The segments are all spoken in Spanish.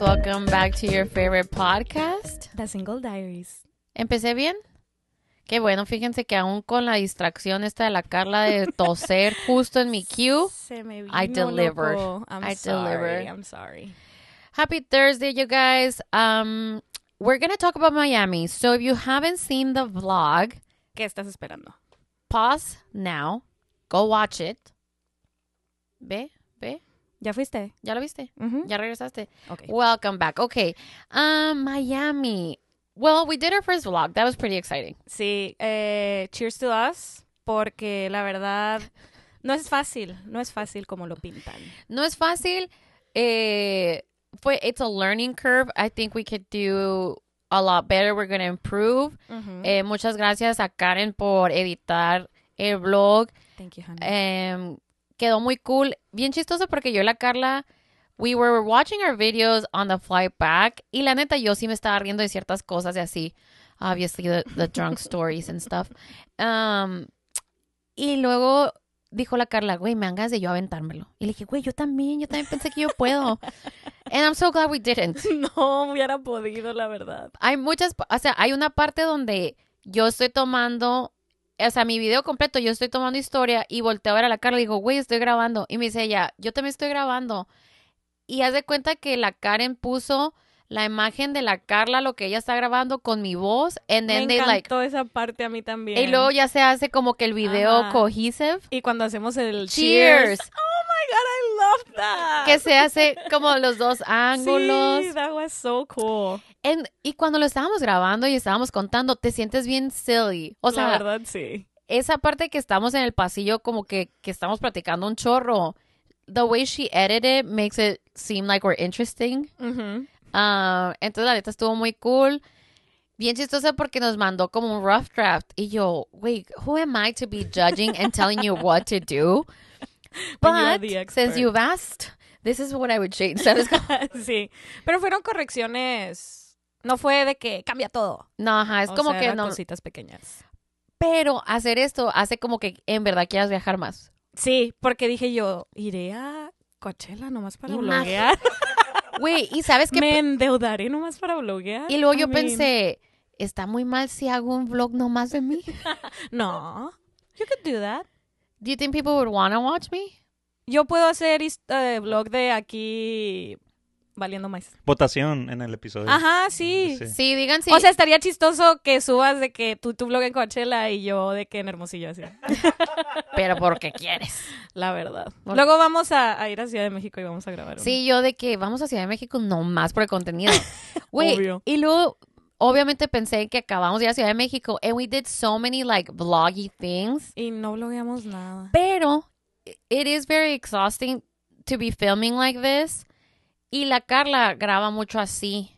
guys. Welcome back to your favorite podcast. The Single Diaries. ¿Empecé bien? Qué bueno, fíjense que aún con la distracción esta de la Carla de toser justo en mi cue, Se me vino I delivered. loco. I'm I sorry. delivered. I'm sorry. Happy Thursday, you guys. Um, we're gonna talk about Miami. So if you haven't seen the vlog, ¿Qué estás esperando? pause now, go watch it. Ve, ve, ¿Ya fuiste? ¿ya lo viste? ¿Ya regresaste? Ok. Welcome back. Okay. Um, Miami. Well, we did our first vlog. That was pretty exciting. Sí, eh, cheers to us, porque la verdad no es fácil, no es fácil como lo pintan. No es fácil. Eh, fue, it's a learning curve. I think we could do a lot better. We're going to improve. Eh, muchas gracias a Karen por editar el vlog. Thank you, honey. Em, quedó muy cool. Bien chistoso porque yo y la Carla, we were watching our videos on the flight back. Y la neta, yo sí me estaba riendo de ciertas cosas y así. Obviously, the, the drunk stories and stuff. Um, y luego dijo la Carla, güey, me dan ganas de yo aventármelo. Y le dije, güey, yo también, yo también pensé que yo puedo. And I'm so glad we didn't. no hubiera podido, la verdad. Hay muchas, o sea, hay una parte donde yo estoy tomando, o sea, mi video completo, yo estoy tomando historia y volteo a ver a la Carla y digo, güey, estoy grabando. Y me dice ella, yo también estoy grabando. Y haz de cuenta que la Karen puso la imagen de la Carla, lo que ella está grabando con mi voz, and Me then they like, encantó esa parte a mí también. y luego ya se hace como que el video Ajá. cohesive, Y cuando hacemos el Cheers. cheers. Oh my god, I love that. que se hace como los dos ángulos. Sí, that was so cool. And- y cuando lo estábamos grabando y estábamos contando, te sientes bien silly. O sea, la verdad, sí. esa parte que estamos en el pasillo como que, que estamos platicando un chorro, the way she edited it makes it seem like we're interesting. Ah, entonces la neta estuvo muy cool. Bien chistosa porque nos mandó como un rough draft. Y yo, wait, who am I to be judging and telling you what to do? You But the since you've asked, this is what I would change. ¿Sabes? sí, pero fueron correcciones. No fue de que cambia todo. No, ajá, es O como sea, que eran no. cositas pequeñas. Pero hacer esto hace como que en verdad quieras viajar más. Sí, porque dije yo, iré a Coachella nomás para bloguear. Güey, y sabes que Me endeudaré nomás para bloguear. Y luego I yo mean, pensé, está muy mal si hago un vlog nomás de mí. No, you could do that. Do you think people would want to watch me? Yo puedo hacer eh, blog de aquí valiendo más. Votación en el episodio. Ajá, sí. Sí. Sí, digan sí. O sea, estaría chistoso que subas de que tú tu blog en Coachella y yo de que en Hermosillo así. pero porque quieres. La verdad. Luego vamos a, a ir a Ciudad de México y vamos a grabar. uno. Sí, yo de que vamos a Ciudad de México nomás por el contenido. Güey, Obvio. y luego obviamente pensé que acabamos de ir a Ciudad de México and we did so many like vloggy things, Y no blogueamos nada. pero it is very exhausting to be filming like this. Y la Carla graba mucho así.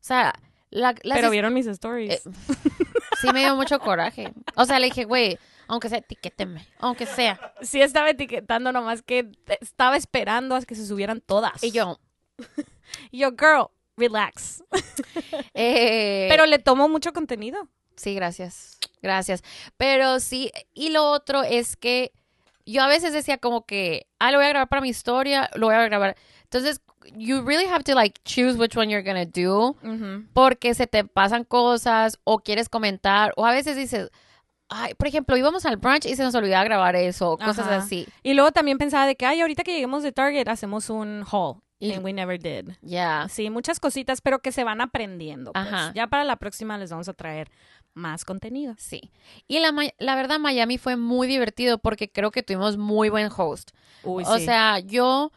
O sea, la, las Pero vieron mis stories. Eh, sí me dio mucho coraje. O sea, le dije, güey, aunque sea, etiquéteme, aunque sea. Sí estaba etiquetando nomás que estaba esperando a que se subieran todas. Y yo, Y yo, girl, relax. eh, Pero le tomo mucho contenido. sí, gracias, gracias. Pero sí, y lo otro es que yo a veces decía como que, ah, lo voy a grabar para mi historia, lo voy a grabar. Entonces, you really have to like choose which one you're gonna do, porque se te pasan cosas o quieres comentar, o a veces dices, ay, por ejemplo, íbamos al brunch y se nos olvidaba grabar eso, cosas Ajá. así. Y luego también pensaba de que, ay, ahorita que lleguemos de Target hacemos un haul. Y- And we never did. Ya. Sí, muchas cositas, pero que se van aprendiendo. pues. Ajá. Ya para la próxima les vamos a traer más contenido. Sí. Y la, la verdad, Miami fue muy divertido porque creo que tuvimos muy buen host. Uy, o sí. sea, yo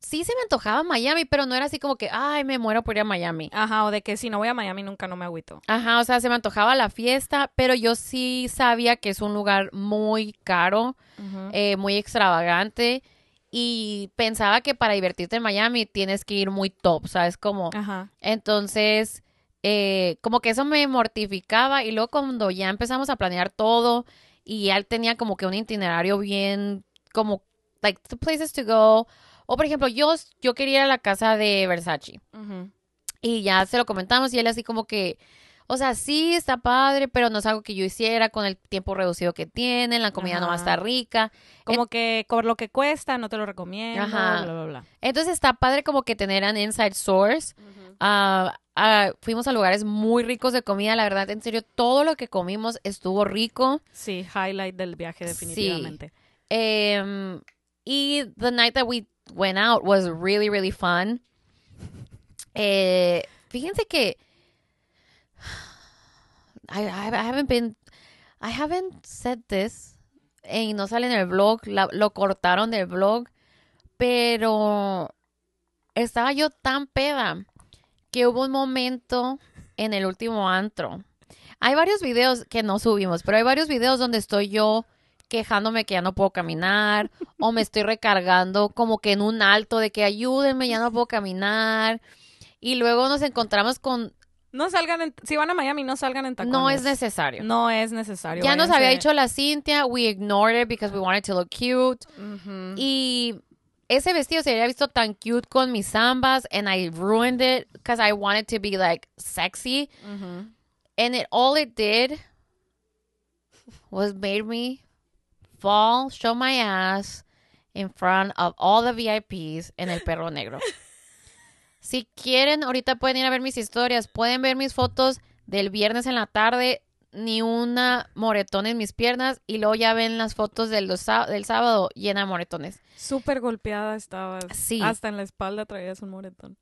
sí se me antojaba Miami, pero no era así como que, ay, me muero por ir a Miami. Ajá, o de que si no voy a Miami nunca no me agüito. Ajá, o sea, se me antojaba la fiesta, pero yo sí sabía que es un lugar muy caro, eh, muy extravagante. Y pensaba que para divertirte en Miami tienes que ir muy top, ¿sabes? Como, Ajá. entonces, eh, como que eso me mortificaba y luego cuando ya empezamos a planear todo y él tenía como que un itinerario bien, como, like, the places to go. O por ejemplo, yo, yo quería ir a la casa de Versace y ya se lo comentamos y él así como que, O sea, sí está padre, pero no es algo que yo hiciera con el tiempo reducido que tienen, la comida no va a estar rica. Como que por lo que cuesta, no te lo recomiendo, Ajá. bla, bla, bla. Entonces está padre como que tener an inside source. Ah, ah, fuimos a lugares muy ricos de comida, la verdad, en serio, todo lo que comimos estuvo rico. Sí, highlight del viaje Sí. definitivamente. Em, y the night that we went out was really, really fun. Eh, fíjense que I, I haven't been, I haven't said this, y no sale en el blog, la- lo cortaron del blog, pero estaba yo tan peda que hubo un momento en el último antro. Hay varios videos que no subimos, pero hay varios videos donde estoy yo quejándome que ya no puedo caminar o me estoy recargando como que en un alto de que ayúdenme, ya no puedo caminar. Y luego nos encontramos con No salgan, en- si van a Miami, no salgan en tacones. no es necesario. No es necesario. ya nos había dicho la Cintia, we ignored it because we wanted to look cute. Y ese vestido se había visto tan cute con mis zambas and I ruined it because I wanted to be like sexy. And it all it did was made me fall, show my ass in front of all the VIPs en el perro negro. Si quieren, ahorita pueden ir a ver mis historias, pueden ver mis fotos del viernes en la tarde, ni una moretón en mis piernas, y luego ya ven las fotos del, del sábado llena de moretones. Súper golpeada estabas. Sí. Hasta en la espalda traías un moretón.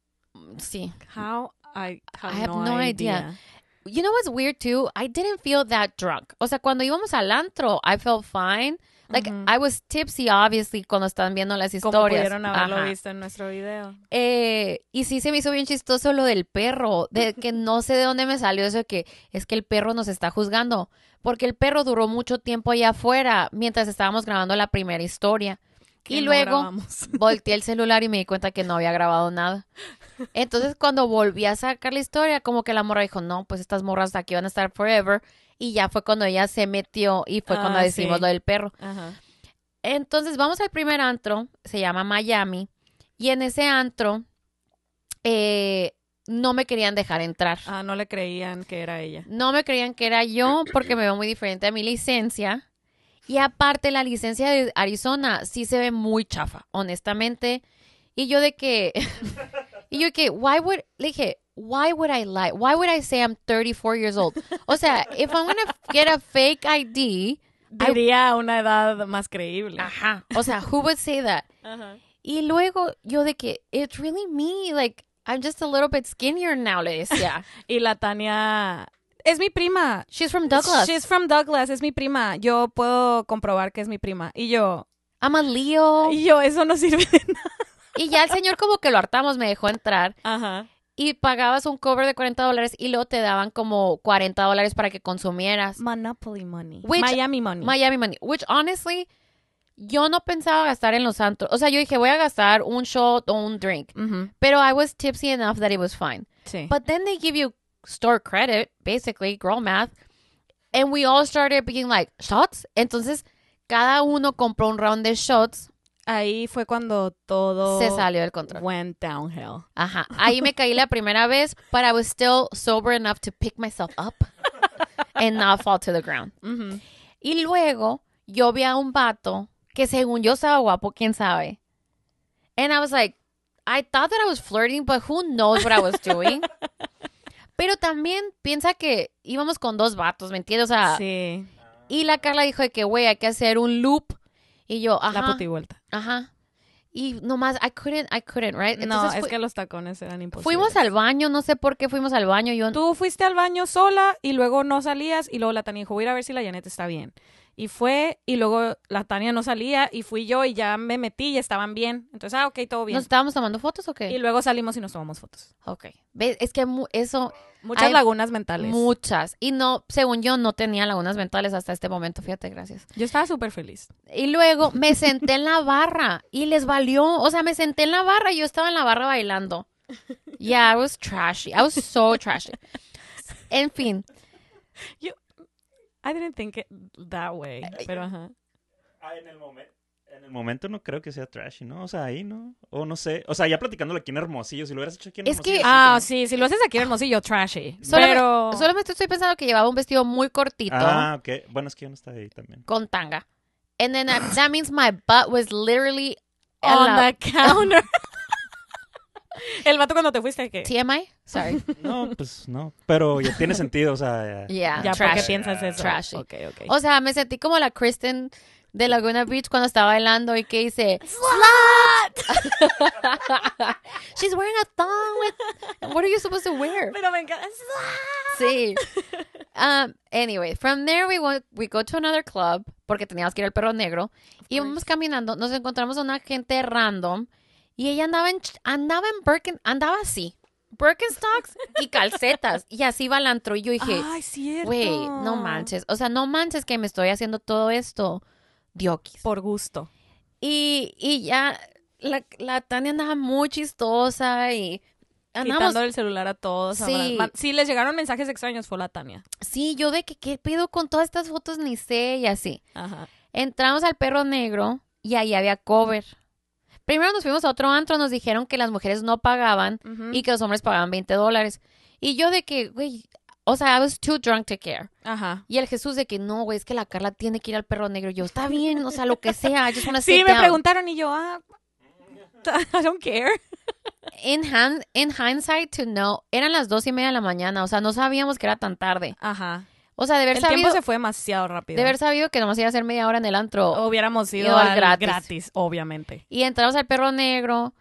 Sí. How I have, I have no, no idea. idea. You know what's weird too? I didn't feel that drunk. O sea, cuando íbamos al antro, I felt fine. Like, Ujú. I was tipsy, obviously, cuando están viendo las Como historias. pudieron haberlo Ajá. visto en nuestro video. Eh, y sí se me hizo bien chistoso lo del perro, de que no sé de dónde me salió eso de que es que el perro nos está juzgando, porque el perro duró mucho tiempo allá afuera mientras estábamos grabando la primera historia. Y no luego grabamos. volteé el celular y me di cuenta que no había grabado nada. Entonces cuando volví a sacar la historia, como que la morra dijo, no, pues estas morras aquí van a estar forever. Y ya fue cuando ella se metió y fue cuando Ah, decimos sí. lo del perro. Ajá. Entonces vamos al primer antro, se llama Miami, y en ese antro eh, no me querían dejar entrar. Ah, no le creían que era ella. No me creían que era yo porque me veo muy diferente a mi licencia. Y aparte la licencia de Arizona sí se ve muy chafa, honestamente. Y yo de que, y yo que, why would, le dije, why would I lie? Why would I say I'm 34 years old? O sea, if I'm gonna get a fake ID, Diría una edad más creíble. ajá, o sea, who would say that? Ajá. Y luego yo de que, it's really me, like, I'm just a little bit skinnier now, le decía. Y la Tania es mi prima. She's from Douglas. She's from Douglas, es mi prima. Yo puedo comprobar que es mi prima. Y yo, I'm a Leo. y yo, eso no sirve de nada. Y ya el señor como que lo hartamos, me dejó entrar Ajá. y pagabas un cover de 40 dólares y luego te daban como 40 dólares para que consumieras. Monopoly money. Which- Miami money. Miami money, which honestly, yo no pensaba gastar en los antros. O sea, yo dije, voy a gastar un shot o un drink. Pero I was tipsy enough that it was fine. Sí. But then they give you store credit, basically, girl math. And we all started being like, shots. Entonces, cada uno compró un round de shots. Ahí fue cuando todo Se salió del control. went downhill. Ajá. Ahí me caí la primera vez, but I was still sober enough to pick myself up and not fall to the ground. Y luego yo vi a un vato que según yo estaba guapo, quién sabe. And I was like, I thought that I was flirting, but who knows what I was doing. Pero también piensa que íbamos con dos vatos, ¿me entiendes? O sea, Sí, y la Carla dijo de que, güey, hay que hacer un loop. Y yo, la ajá, putivuelta. Ajá. Y nomás, I couldn't, I couldn't, right? No, es que los tacones eran imposibles. fuimos al baño, no sé por qué fuimos al baño. Yo, Tú fuiste al baño sola y luego no salías y luego la Tania dijo, voy a ir a ver si la Janet está bien. Y fue y luego la Tania no salía y fui yo y ya me metí y estaban bien. Entonces, ah, ok, todo bien. ¿Nos estábamos tomando fotos o qué? Y luego salimos y nos tomamos fotos. Ok. ¿Ves? Es que mu- eso, Muchas Hay lagunas mentales. muchas. Y no, según yo, no tenía lagunas mentales hasta este momento. Fíjate, gracias. Yo estaba súper feliz. Y luego me senté en la barra y les valió. O sea, me senté en la barra y yo estaba en la barra bailando. Yeah, I was trashy. I was so trashy. En fin, I didn't think it that way, pero ajá. Ah, en el momento, En el momento no creo que sea trashy, ¿no? O sea, ahí, ¿no? O no sé. O sea, ya platicándolo aquí en Hermosillo, si lo hubieras hecho aquí en Es que- Hermosillo. Ah, sí sí, si lo haces aquí en Hermosillo, trashy. Solo me- pero... Solamente estoy pensando que llevaba un vestido muy cortito Ah, ok. Bueno, es que yo no estaba ahí también. con tanga. And then that, that means my butt was literally On the counter. El vato cuando te fuiste, ¿qué? TMI? Sorry. No, pues no. Pero ya tiene sentido, o sea. ya- Yeah, Ya, ¿por qué trash. piensas eso? Trashy. Ok, ok. O sea, me sentí como la Kristen de Laguna Beach cuando estaba bailando y que dice slut. She's wearing a thong with what are you supposed to wear? Pero me encanta. Sí. Um, anyway, from there we went, we go to another club porque teníamos que ir al perro negro y vamos caminando, nos encontramos a una gente random y ella andaba en andaba en Birken, andaba así, Birkenstocks y calcetas y así iba al antro y yo dije, Ay, cierto. Güey, no manches. O sea, no manches que me estoy haciendo todo esto. Diokis. Por gusto. Y, y ya la, la Tania andaba muy chistosa y andamos. Quitando el celular a todos. Sí. Sí, les llegaron mensajes extraños, fue la Tania. Sí, yo de que qué pido con todas estas fotos ni sé y así. Ajá. Entramos al perro negro y ahí había cover. Primero nos fuimos a otro antro, nos dijeron que las mujeres no pagaban y que los hombres pagaban 20 dólares. Y yo de que, güey, o sea, I was too drunk to care. Ajá. Y el Jesús de que no, güey, es que la Carla tiene que ir al perro negro. Yo, está bien, o sea, lo que sea. Just wanna Sí, me down. preguntaron y yo, ah, I don't care. In, hand, in hindsight, to know, eran las dos y media de la mañana. O sea, no sabíamos que era tan tarde. Ajá. O sea, de haber El sabido, tiempo se fue demasiado rápido. de haber sabido que nomás iba a ser media hora en el antro. Hubiéramos ido Ido al al gratis. gratis. obviamente. Y entramos al perro negro.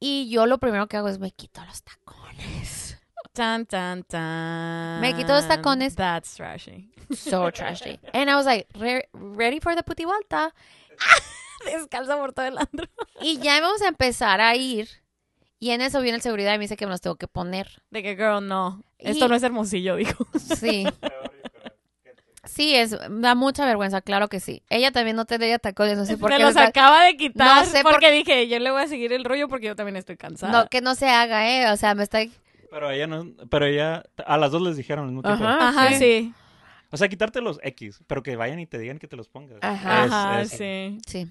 Y yo lo primero que hago es me quito los tacones. Tan, tan, tan. Me quito los tacones. That's trashy. So trashy. And I was like, "Re- ready for the puti vuelta. Descalza por todo el andro. Y ya íbamos a empezar a ir. Y en eso viene el seguridad y me dice que me los tengo que poner. De que, girl, no. Y- Esto no es hermosillo, dijo. Sí. Sí, es, da mucha vergüenza, claro que sí. Ella también no tendría tacones, no sé por qué. los me está- acaba de quitar. No sé por porque dije, yo le voy a seguir el rollo porque yo también estoy cansada. No, que no se haga, ¿eh? O sea, me está... Pero ella no. Pero ella. A las dos les dijeron al mismo tiempo. Ajá. Ajá, sí. sí. O sea, quitarte los X, pero que vayan y te digan que te los pongas. Ajá. Es- Ajá, es- sí. Sí.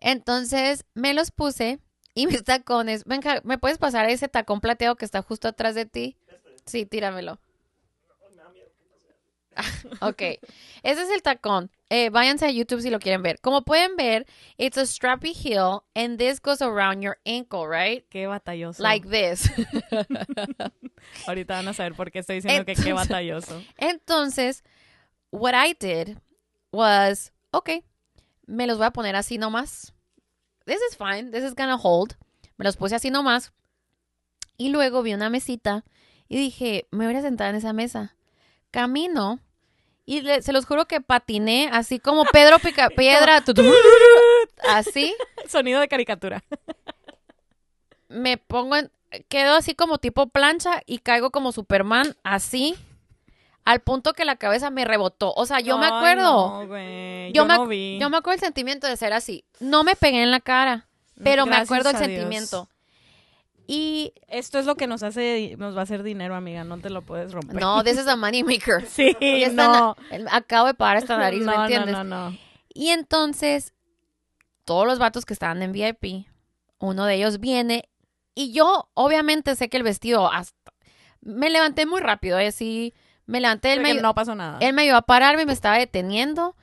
Entonces, me los puse y mis tacones... Venga, ¿me puedes pasar ese tacón plateado que está justo atrás de ti? Sí, tíramelo. ok. Ese es el tacón. Eh, váyanse a YouTube si lo quieren ver. Como pueden ver, it's a strappy heel and this goes around your ankle, right? Qué batalloso. Like this. Ahorita van a saber por qué estoy diciendo que qué batalloso. Entonces, what I did was, okay, me los voy a poner así nomás. This is fine, this is gonna hold. Me los puse así nomás. Y luego vi una mesita y dije, me voy a sentar en esa mesa. Camino y le- se los juro que patiné así como Pedro Picapiedra. así. Sonido de caricatura. me pongo en, quedo así como tipo plancha y caigo como Superman así al punto que la cabeza me rebotó. O sea, yo me acuerdo. no, güey. yo, Yo, me, no vi. yo me acuerdo el sentimiento de ser así. No me pegué en la cara, pero me acuerdo el a Dios. Y Esto es lo que nos hace, nos va a hacer dinero, amiga. No te lo puedes romper. no, this is a money maker. Sí, no. na- acabo de pagar esta nariz, no, ¿me no, entiendes? no, no. Y entonces, todos los vatos que estaban en VIP, uno de ellos viene y yo obviamente sé que el vestido hasta... Me levanté muy rápido, ¿eh? Sí, me levanté, él Porque me, no pasó nada. él me ayudó a pararme, me estaba deteniendo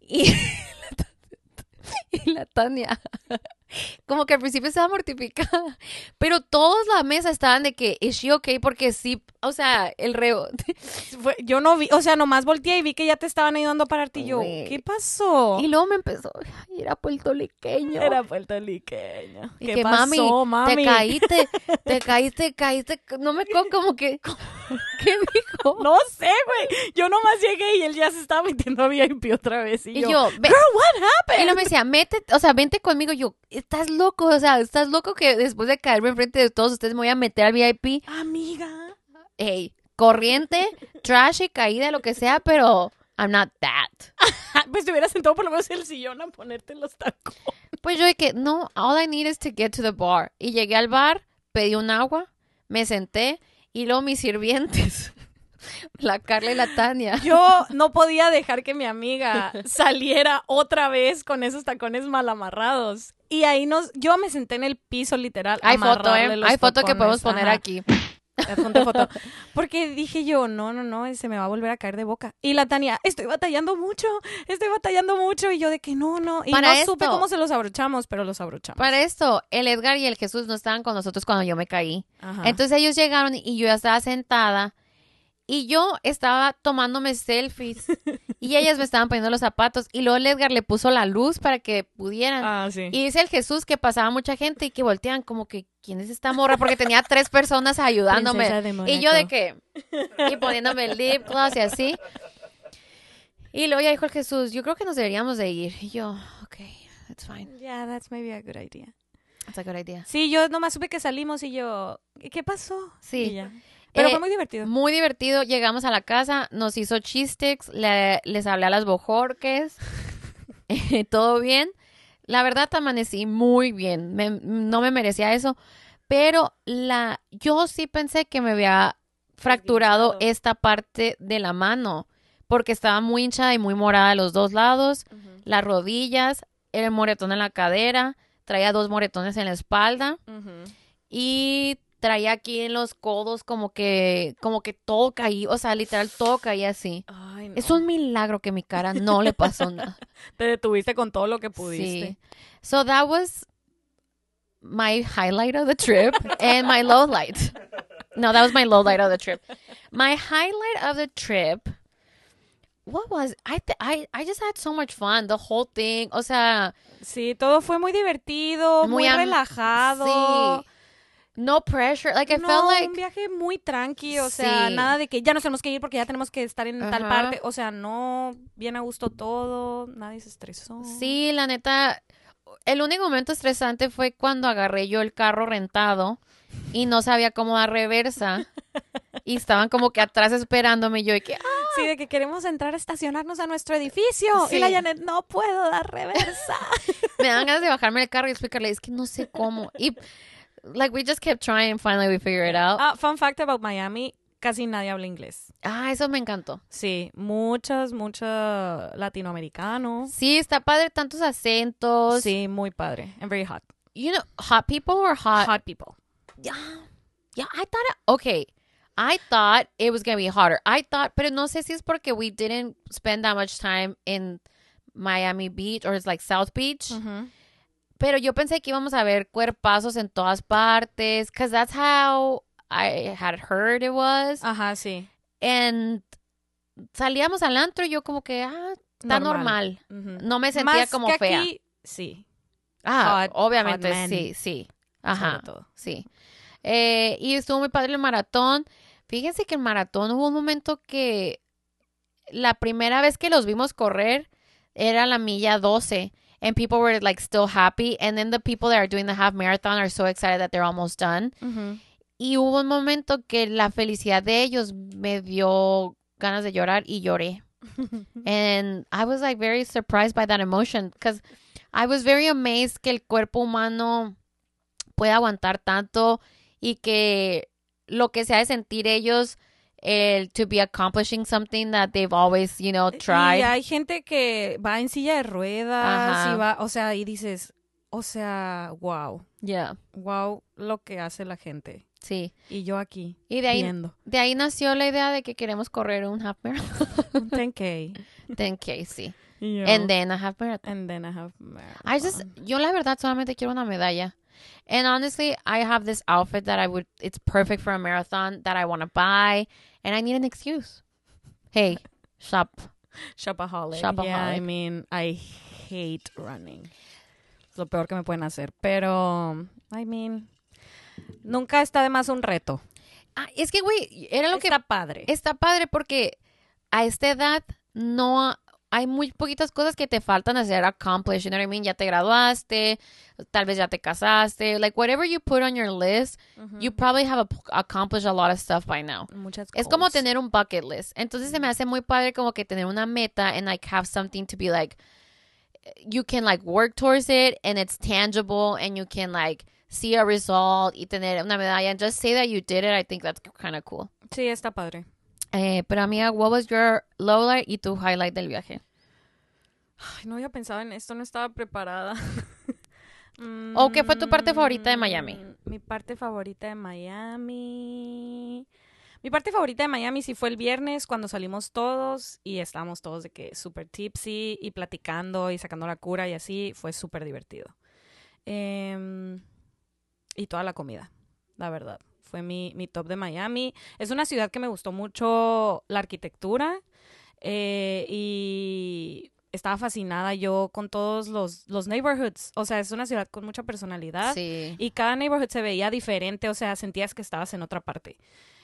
y, y la Tania como que al principio estaba mortificada, pero todos la mesa estaban de que, ¿es she okay? Porque sí, o sea, el reo... Fue- yo no vi, o sea, nomás volteé y vi que ya te estaban ayudando a pararte y yo. ¿qué pasó? Y luego me empezó, era puertoliqueño. Era puertorriqueño. Y ¿Qué que, pasó, mami? Te caíste, te caíste, caíste. No me acuerdo como que. ¿Qué dijo? No sé, güey. Yo nomás llegué y él ya se estaba metiendo a VIP otra vez. Y, Y yo, yo, girl, what y happened? luego me decía, mete, o sea, vente conmigo. Yo, estás loco, o sea, estás loco que después de caerme enfrente de todos ustedes me voy a meter al VIP. Amiga. Ey, corriente, trashy, caída, lo que sea, pero I'm not that. Pues te hubieras sentado por lo menos en el sillón a ponerte los tacos. Pues yo que, no, all I need is to get to the bar. Y llegué al bar, pedí un agua, me senté y luego mis sirvientes La Carla y la Tania. Yo no podía dejar que mi amiga saliera otra vez con esos tacones mal amarrados. Y ahí nos, yo me senté en el piso literal. Hay foto, ¿eh? Hay foto que podemos poner Ajá. aquí. Foto. Porque dije yo, no, no, no, se me va a volver a caer de boca. Y la Tania, estoy batallando mucho, estoy batallando mucho. Y yo de que no, no. Y Para no supe esto- cómo se los abrochamos, pero los abrochamos. Para esto, el Edgar y el Jesús no estaban con nosotros cuando yo me caí. Ajá. Entonces ellos llegaron y yo ya estaba sentada y yo estaba tomándome selfies y ellas me estaban poniendo los zapatos y luego Edgar le puso la luz para que pudieran. ah, sí. Y dice el Jesús que pasaba mucha gente y que volteaban como que, ¿quién es esta morra? Porque tenía tres personas ayudándome. Y yo de que, y poniéndome el lip gloss y así. Y luego ya dijo el Jesús, yo creo que nos deberíamos de ir. Y yo, ok, that's fine. Yeah, that's maybe a good idea. That's a good idea. Sí, yo nomás supe que salimos y yo, ¿qué pasó? Sí. Y ya. Pero Eh, fue muy divertido. Muy divertido. Llegamos a la casa, nos hizo chistes, le- les hablé a las bojorques. Todo bien. La verdad, amanecí muy bien. Me- no me merecía eso. Pero la, yo sí pensé que me había fracturado esta parte de la mano. Porque estaba muy hinchada y muy morada de los dos lados. Las rodillas, el moretón en la cadera. Traía dos moretones en la espalda. Y traía aquí en los codos como que, como que todo caía, o sea, literal todo caía así. Ay, no. Es un milagro que mi cara no le pasó nada. Te detuviste con todo lo que pudiste. Sí. So that was my highlight of the trip and my low light. No, that was my low light of the trip. My highlight of the trip. What was I? I I just had so much fun. The whole thing. O sea, Sí, todo fue muy divertido, muy, Muy relajado. sí. No pressure. Like I no, felt like un viaje muy tranqui, o sea, nada de que ya nos tenemos que ir porque ya tenemos que estar en tal parte, o sea, no, bien a gusto todo, nadie se estresó. Sí, la neta, el único momento estresante fue cuando agarré yo el carro rentado y no sabía cómo dar reversa. Y estaban como que atrás esperándome y yo de que, "Ah". Sí, de que queremos entrar a estacionarnos a nuestro edificio. Sí. Y la Janet, no puedo dar reversa. me dan ganas de bajarme del carro y explicarle, es que no sé cómo. Y, like, we just kept trying, and finally we figured it out. ah, fun fact about Miami, casi nadie habla inglés. Ah, eso me encantó. Sí, muchos, muchos latinoamericanos. Sí, está padre, tantos acentos. Sí, muy padre. And very hot. You know, hot people or hot? Hot people. Yeah, yeah, I thought, it, okay, I thought it was gonna be hotter. I thought, pero no sé si es porque we didn't spend that much time in Miami Beach or it's like South Beach. Ujú. Pero yo pensé que íbamos a ver cuerpazos en todas partes, because that's how I had heard it was. Ajá, sí. And salíamos al antro y yo como que, ah, está normal. No me sentía Más como que fea. aquí, sí. Ah, hot- obviamente hot sí, sí. sobre Ajá. todo. Sí. Eh, y estuvo muy padre el maratón. Fíjense que el maratón hubo un momento que la primera vez que los vimos correr era la milla 12 and people were like still happy and then the people that are doing the half marathon are so excited that they're almost done. Ujú. Y hubo un momento que la felicidad de ellos me dio ganas de llorar y lloré. And I was like very surprised by that emotion because I was very amazed que el cuerpo humano puede aguantar tanto y que lo que se ha de sentir ellos el to be accomplishing something that they've always, you know, tried. Y hay gente que va en silla de ruedas Ajá. y va, o sea, y dices, o sea, wow, Yeah, wow lo que hace la gente. sí. Y yo aquí Y de ahí, viendo. de ahí nació la idea de que queremos correr un half marathon. Un 10K. 10K, sí. Yo, And then a half marathon. and then I have marathon. I just, yo la verdad solamente quiero una medalla. And honestly, I have this outfit that I would, it's perfect for a marathon that I want to buy. And I need an excuse. Hey, shop. Shopaholic. Shopaholic. Yeah, I mean, I hate running. Es lo peor que me pueden hacer. Pero, I mean, nunca está de más un reto. Ah, es que, güey, era lo que está padre. está padre porque a esta edad no hay muy poquitas cosas que te faltan hacer accomplish, you know what I mean? Ya te graduaste, tal vez ya te casaste, like whatever you put on your list, Ujú. you probably have ap- accomplished a lot of stuff by now. Muchas Es como tener un bucket list. Entonces se me hace muy padre como que tener una meta and like have something to be like you can like work towards it and it's tangible and you can like see a result y tener una medalla and just say that you did it. I think that's kind of cool. Sí, está padre. Eh, pero amiga, what was your lowlight y tu highlight del viaje? Ay, no había pensado en esto, no estaba preparada. ¿O qué fue tu parte favorita de Miami? Mm, Mi parte favorita de Miami. Mi parte favorita de Miami sí fue el viernes cuando salimos todos y estábamos todos de que súper tipsy y platicando y sacando la cura y así. Fue súper divertido. Em, y toda la comida, la verdad. Fue mi, mi top de Miami. Es una ciudad que me gustó mucho la arquitectura eh, y estaba fascinada yo con todos los, los neighborhoods. O sea, es una ciudad con mucha personalidad. Sí. Y cada neighborhood se veía diferente, o sea, sentías que estabas en otra parte.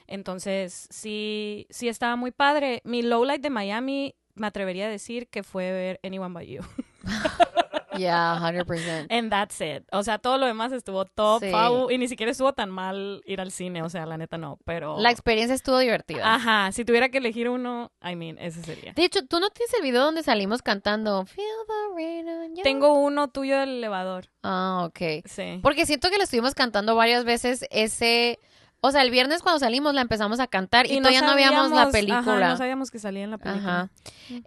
Entonces, sí, sí estaba muy padre. Mi lowlight de Miami, me atrevería a decir que fue ver Anyone But You. Yeah, 100%. And that's it. O sea, todo lo demás estuvo top, Sí. y ni siquiera estuvo tan mal ir al cine, o sea, la neta no, pero... La experiencia estuvo divertida. Ajá, si tuviera que elegir uno, I mean, ese sería. De hecho, ¿tú no tienes el video donde salimos cantando Feel the rain on you"? Tengo uno tuyo del elevador. Ah, ok. Sí. Porque siento que lo estuvimos cantando varias veces ese... O sea, el viernes cuando salimos la empezamos a cantar y, todavía no veíamos la película. Ajá, no sabíamos que salía en la película. Ajá.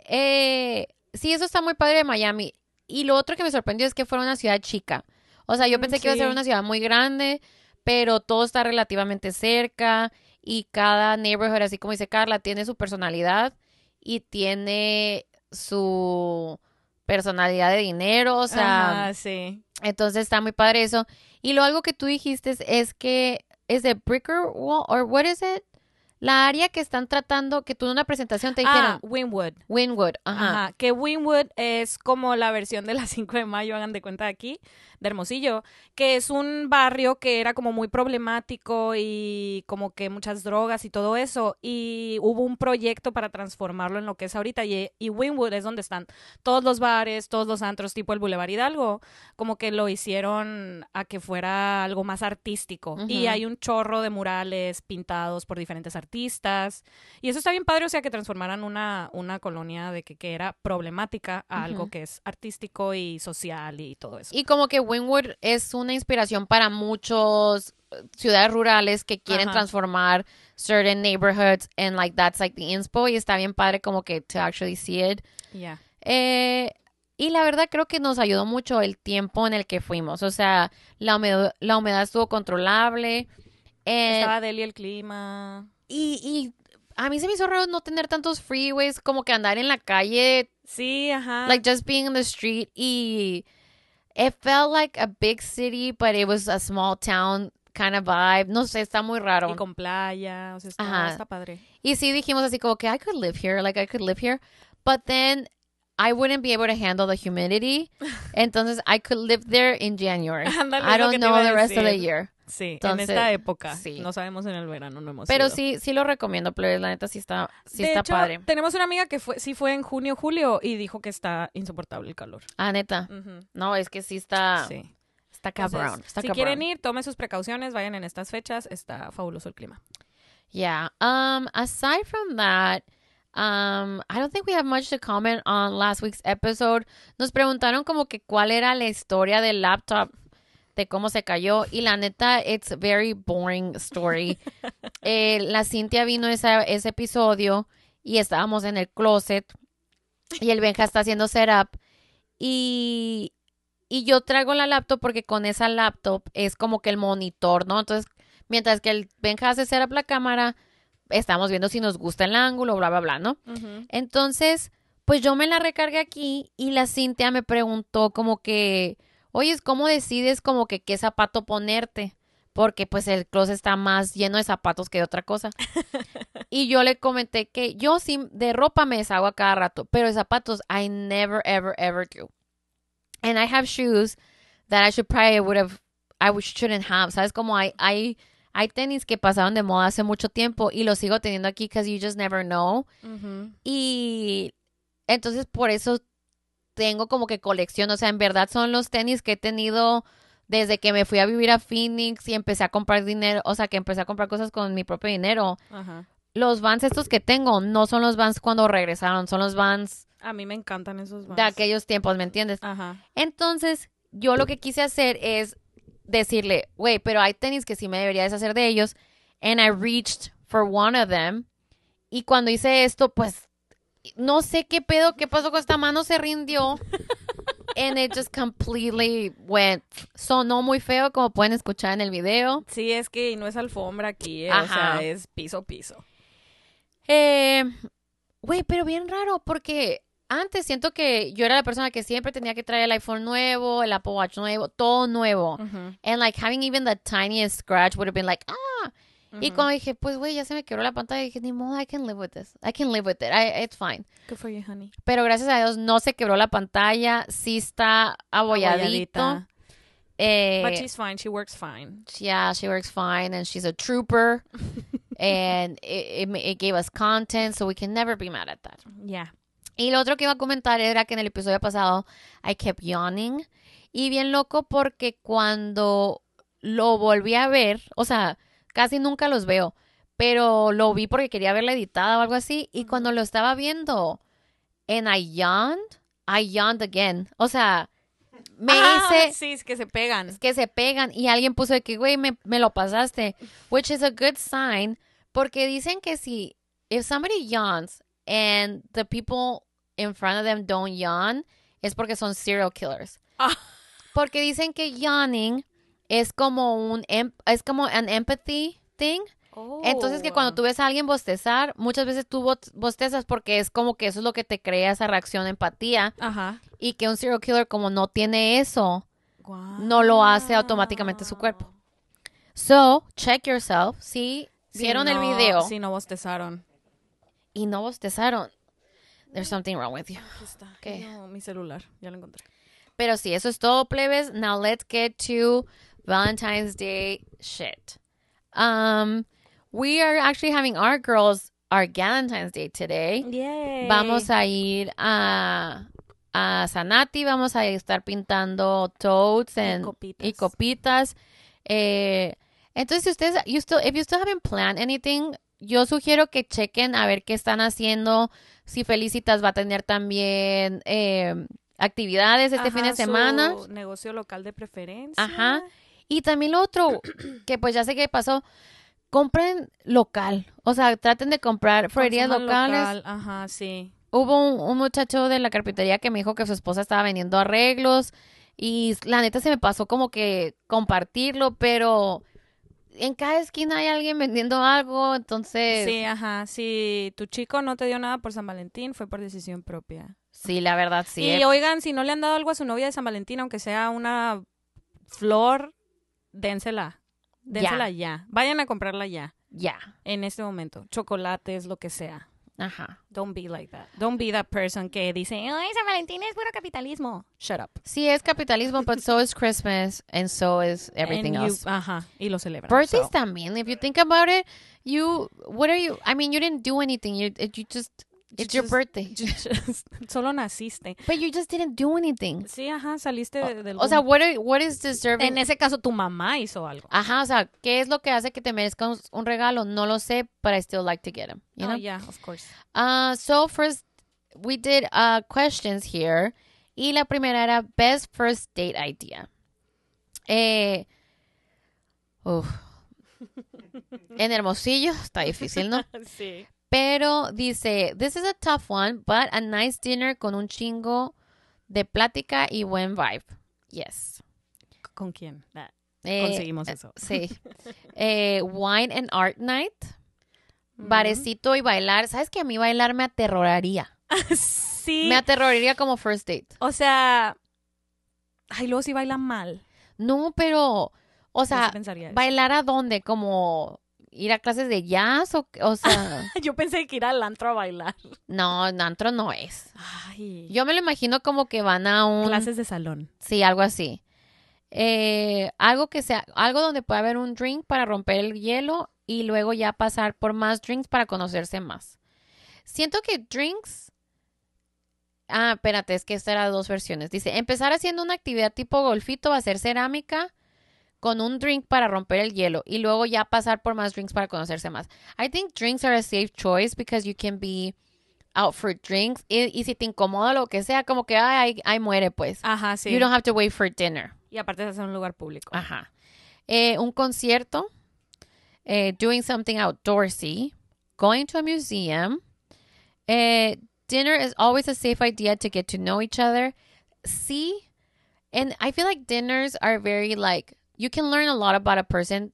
Eh, sí, eso está muy padre de Miami. Y lo otro que me sorprendió es que fuera una ciudad chica. O sea, yo Mm, pensé que iba a ser una ciudad muy grande, pero todo está relativamente cerca y cada neighborhood, así como dice Carla, tiene su personalidad y tiene su personalidad de dinero, o sea, sí. entonces está muy padre eso. Y lo algo que tú dijiste es, que es de Bricker Wall, or what is it? La área que están tratando, que tú en una presentación te dijeron, Ah, Winwood. Winwood, ajá. Ajá. Que Winwood es como la versión de la 5 de mayo, hagan de cuenta aquí, de Hermosillo, que es un barrio que era como muy problemático y como que muchas drogas y todo eso. Y hubo un proyecto para transformarlo en lo que es ahorita. Y, y Winwood es donde están todos los bares, todos los antros, tipo el Boulevard Hidalgo, como que lo hicieron a que fuera algo más artístico. Y hay un chorro de murales pintados por diferentes artistas. Y eso está bien padre, o sea, que transformaran una, una colonia de que, que era problemática a algo que es artístico y social y todo eso. Y como que Winwood es una inspiración para muchos eh, ciudades rurales que quieren Ajá. transformar certain neighborhoods and like that's like the inspo y está bien padre como que to actually see it. Ya. Eh, y la verdad creo que nos ayudó mucho el tiempo en el que fuimos. O sea, la humedad, la humedad estuvo controlable. eh, Estaba deli el clima. y, y a mí se me hizo raro no tener tantos freeways, como que andar en la calle Sí, ajá. like just being in the street y it felt like a big city but it was a small town kind of vibe. No sé está muy raro. Y con playa, o sea, está, está padre. y sí dijimos así como que I could live here like I could live here. But then I wouldn't be able to handle the humidity entonces I could live there in January Ándale, I don't know the rest of the year Sí, Entonces, en esta época. sí. No sabemos en el verano, no hemos pero ido. sí sí lo recomiendo plebes la neta sí está sí de está hecho, padre tenemos una amiga que fue, sí fue en junio, julio y dijo que está insoportable el calor. ah neta no es que sí está Sí. está Entonces, cabrón está si cabrón. quieren ir, tomen sus precauciones, vayan en estas fechas, está fabuloso el clima. Yeah. Um, aside from that, um, I don't think we have much to comment on last week's episode. Nos preguntaron como que cuál era la historia del laptop, de cómo se cayó. Y la neta, it's a very boring story. Eh, la Cintia vino esa, ese episodio y estábamos en el closet y el Benja está haciendo setup y, y yo traigo la laptop porque con esa laptop es como que el monitor, ¿no? Entonces, mientras que el Benja hace setup la cámara, estamos viendo si nos gusta el ángulo, bla, bla, bla, ¿no? Entonces, pues yo me la recargué aquí y la Cintia me preguntó como que, oye, ¿cómo decides como que qué zapato ponerte? Porque pues el closet está más lleno de zapatos que de otra cosa. y yo le comenté que yo sí de ropa me deshago a cada rato, pero de zapatos I never, ever, ever do. And I have shoes that I should probably would have, I shouldn't have. ¿Sabes? Como hay, hay, hay tenis que pasaron de moda hace mucho tiempo y los sigo teniendo aquí because you just never know. Y entonces por eso tengo como que colección. O sea, en verdad son los tenis que he tenido desde que me fui a vivir a Phoenix y empecé a comprar dinero. O sea, que empecé a comprar cosas con mi propio dinero. Ajá. Los vans estos que tengo no son los vans cuando regresaron, son los vans A mí me encantan esos de Vans. aquellos tiempos, ¿me entiendes? Ajá. Entonces, yo lo que quise hacer es decirle, güey, pero hay tenis que sí me debería deshacer de ellos. And I reached for one of them. y cuando hice esto, pues no sé qué pedo, qué pasó con esta mano, se rindió. And it just completely went. Sonó muy feo, como pueden escuchar en el video. Sí, es que no es alfombra aquí, eh, o sea, es piso, piso. Eh, güey, pero bien raro, porque antes siento que yo era la persona que siempre tenía que traer el iPhone nuevo, el Apple Watch nuevo, todo nuevo. Ujú, And like having even the tiniest scratch would have been like, ah. Y ujú. cuando dije, pues güey, ya se me quebró la pantalla, dije, ni modo, I can live with this. I can live with it. I, it's fine. Good for you, honey. Pero gracias a Dios no se quebró la pantalla, sí está abolladito. Abolladita. Eh, But she's fine, she works fine. yeah, she works fine and she's a trooper. and it, it, it gave us content, so we can never be mad at that. Yeah. Y lo otro que iba a comentar era que en el episodio pasado I kept yawning. Y bien loco porque cuando lo volví a ver, o sea, casi nunca los veo, pero lo vi porque quería verla editada o algo así. Y cuando lo estaba viendo, and I yawned, I yawned again. O sea, me Ah, hice Sí, es que se pegan. que se pegan y alguien puso de que, güey, me, me lo pasaste, which is a good sign, porque dicen que si, if somebody yawns and the people in front of them don't yawn, es porque son serial killers. Ah. Porque dicen que yawning es como un, em- es como an empathy thing. Entonces que cuando tú ves a alguien bostezar, muchas veces tú bostezas porque es como que eso es lo que te crea esa reacción empatía Ajá. y que un serial killer como no tiene eso, no lo hace automáticamente su cuerpo. So, check yourself. Si Si vieron el video Si no bostezaron. y no bostezaron, there's something wrong with you. Está. ¿Qué? No, mi celular, ya lo encontré. Pero sí, eso es todo, plebes. Now let's get to Valentine's Day shit. Um, we are actually having our girls our Valentine's Day today. Yay. Vamos a ir a, a Sanati, vamos a estar pintando toads Y and- copitas. y copitas. Eh, entonces, si ustedes, you still, if you still haven't planned anything, yo sugiero que chequen a ver qué están haciendo. Si Felicitas va a tener también eh, actividades este fin de semana. su negocio local de preferencia. Ajá. Y también lo otro, que pues ya sé que pasó, compren local. O sea, traten de comprar Consuman locales. local, Ajá, sí. Hubo un, un muchacho de la carpintería que me dijo que su esposa estaba vendiendo arreglos y la neta se me pasó como que compartirlo, pero en cada esquina hay alguien vendiendo algo, entonces Sí, ajá. Si tu chico no te dio nada por San Valentín, fue por decisión propia. sí, la verdad sí. y oigan, si no le han dado algo a su novia de San Valentín, aunque sea una flor, dénsela. Dénsela ya. Vayan a comprarla ya. Ya, En este momento. Chocolates, lo que sea. Ajá. Don't be like that. Don't be that person que dice, ay, San Valentín es puro capitalismo. Shut up. Sí es capitalismo, but so is Christmas and so is everything And you- else. Ajá. Y lo celebran. Birthdays so. también. If you think about it, you what are you? I mean, you didn't do anything. You you just it's your just- birthday, Solo naciste. but you just didn't do anything. Sí, ajá, saliste de- del O sea, what are, what is deserving? en ese caso tu mamá hizo algo. Ajá, o sea, ¿qué es lo que hace que te merezca un, regalo? No lo sé, but I still like to get them. You know? Oh, yeah, of course. Uh, so first, we did uh, questions here. Y la primera era best first date idea. Eh. En Hermosillo está difícil, ¿no? Sí. Pero dice, this is a tough one, but a nice dinner con un chingo de plática y buen vibe. Yes. ¿Con quién? Eh, Conseguimos eh, eso. Sí. Eh, wine and art night. Barecito y bailar. ¿Sabes que a mí bailar me aterroraría? Sí. Me aterroraría como first date. O sea, ay, luego si bailan mal. No, pero, o sea, sí. ¿bailar a dónde? ¿Como ir a clases de jazz? O, o sea, Yo pensé que ir al antro a bailar. no, en antro no es. Ay. Yo me lo imagino como que van a un... Clases de salón. Sí, algo así. Eh, algo que sea, algo donde pueda haber un drink para romper el hielo y luego ya pasar por más drinks para conocerse más. Siento que drinks. Ah, espérate, es que esta era dos versiones. Dice, empezar haciendo una actividad tipo golfito, hacer cerámica con un drink para romper el hielo y luego ya pasar por más drinks para conocerse más. I think drinks are a safe choice because you can be out for drinks y, y si te incomoda lo que sea, como que ay, ay, ay, muere pues. Ajá, sí. You don't have to wait for dinner. Y aparte es en un lugar público. Ajá. Eh, un concierto. eh, doing something outdoorsy. going to a museum. Eh, dinner is always a safe idea to get to know each other. See, and I feel like dinners are very like you can learn a lot about a person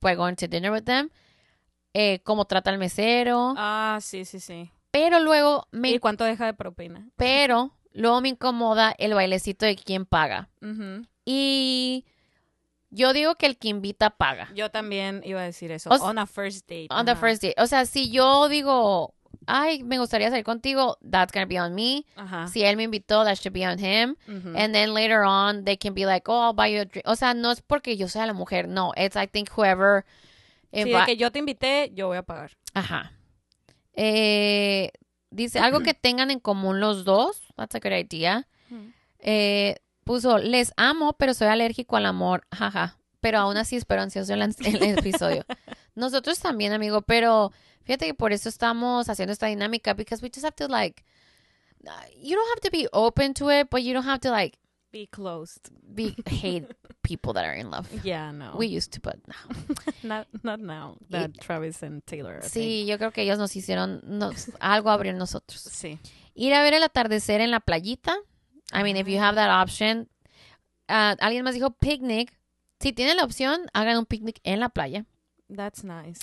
by going to dinner with them. Eh, cómo trata el mesero. Ah, sí, sí, sí. Pero luego me ¿Y cuánto deja de propina? pero luego me incomoda el bailecito de quién paga. Y yo digo que el que invita paga. Yo también iba a decir eso. O on a first date. On the first date. O sea, si yo digo, ay, me gustaría salir contigo, that's gonna be on me. Ajá. Si él me invitó, that should be on him. And then later on, they can be like, oh, I'll buy you a drink. O sea, no es porque yo sea la mujer. No, it's I think whoever. Sí, de que yo te invité, yo voy a pagar. Ajá. Eh, dice algo que tengan en común los dos. That's a good idea. Eh, puso, les amo, pero soy alérgico al amor. Jaja. Pero aún así espero ansioso el, el episodio. Nosotros también, amigo, pero fíjate que por eso estamos haciendo esta dinámica, because we just have to like, you don't have to be open to it, but you don't have to like Be closed. be hate people that are in love. Yeah, no. We used to, but no. not, not now. That Travis and Taylor. are Sí, yo creo que ellos nos hicieron nos, algo abrió en nosotros. Sí. Ir a ver el atardecer en la playita. I mean, if you have that option. Uh, alguien más dijo picnic. Si tienen la opción, hagan un picnic en la playa. That's nice.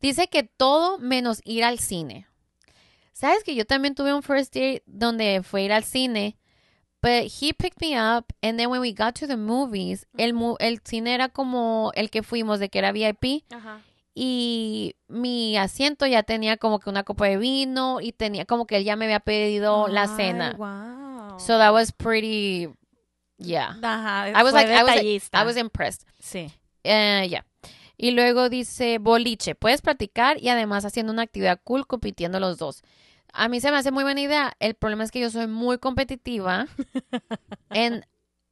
Dice que todo menos ir al cine. Sabes que yo también tuve un first date donde fue ir al cine, but he picked me up and then when we got to the movies, el, mu- el cine era como el que fuimos de que era VIP Ajá. y mi asiento ya tenía como que una copa de vino y tenía como que él ya me había pedido la cena. Wow. So that was pretty, yeah. Ajá. I was like, I was. I was impressed. Sí. Eh, ya. Y luego dice boliche, puedes practicar y además haciendo una actividad cool compitiendo los dos. A mí se me hace muy buena idea. El problema es que yo soy muy competitiva. en,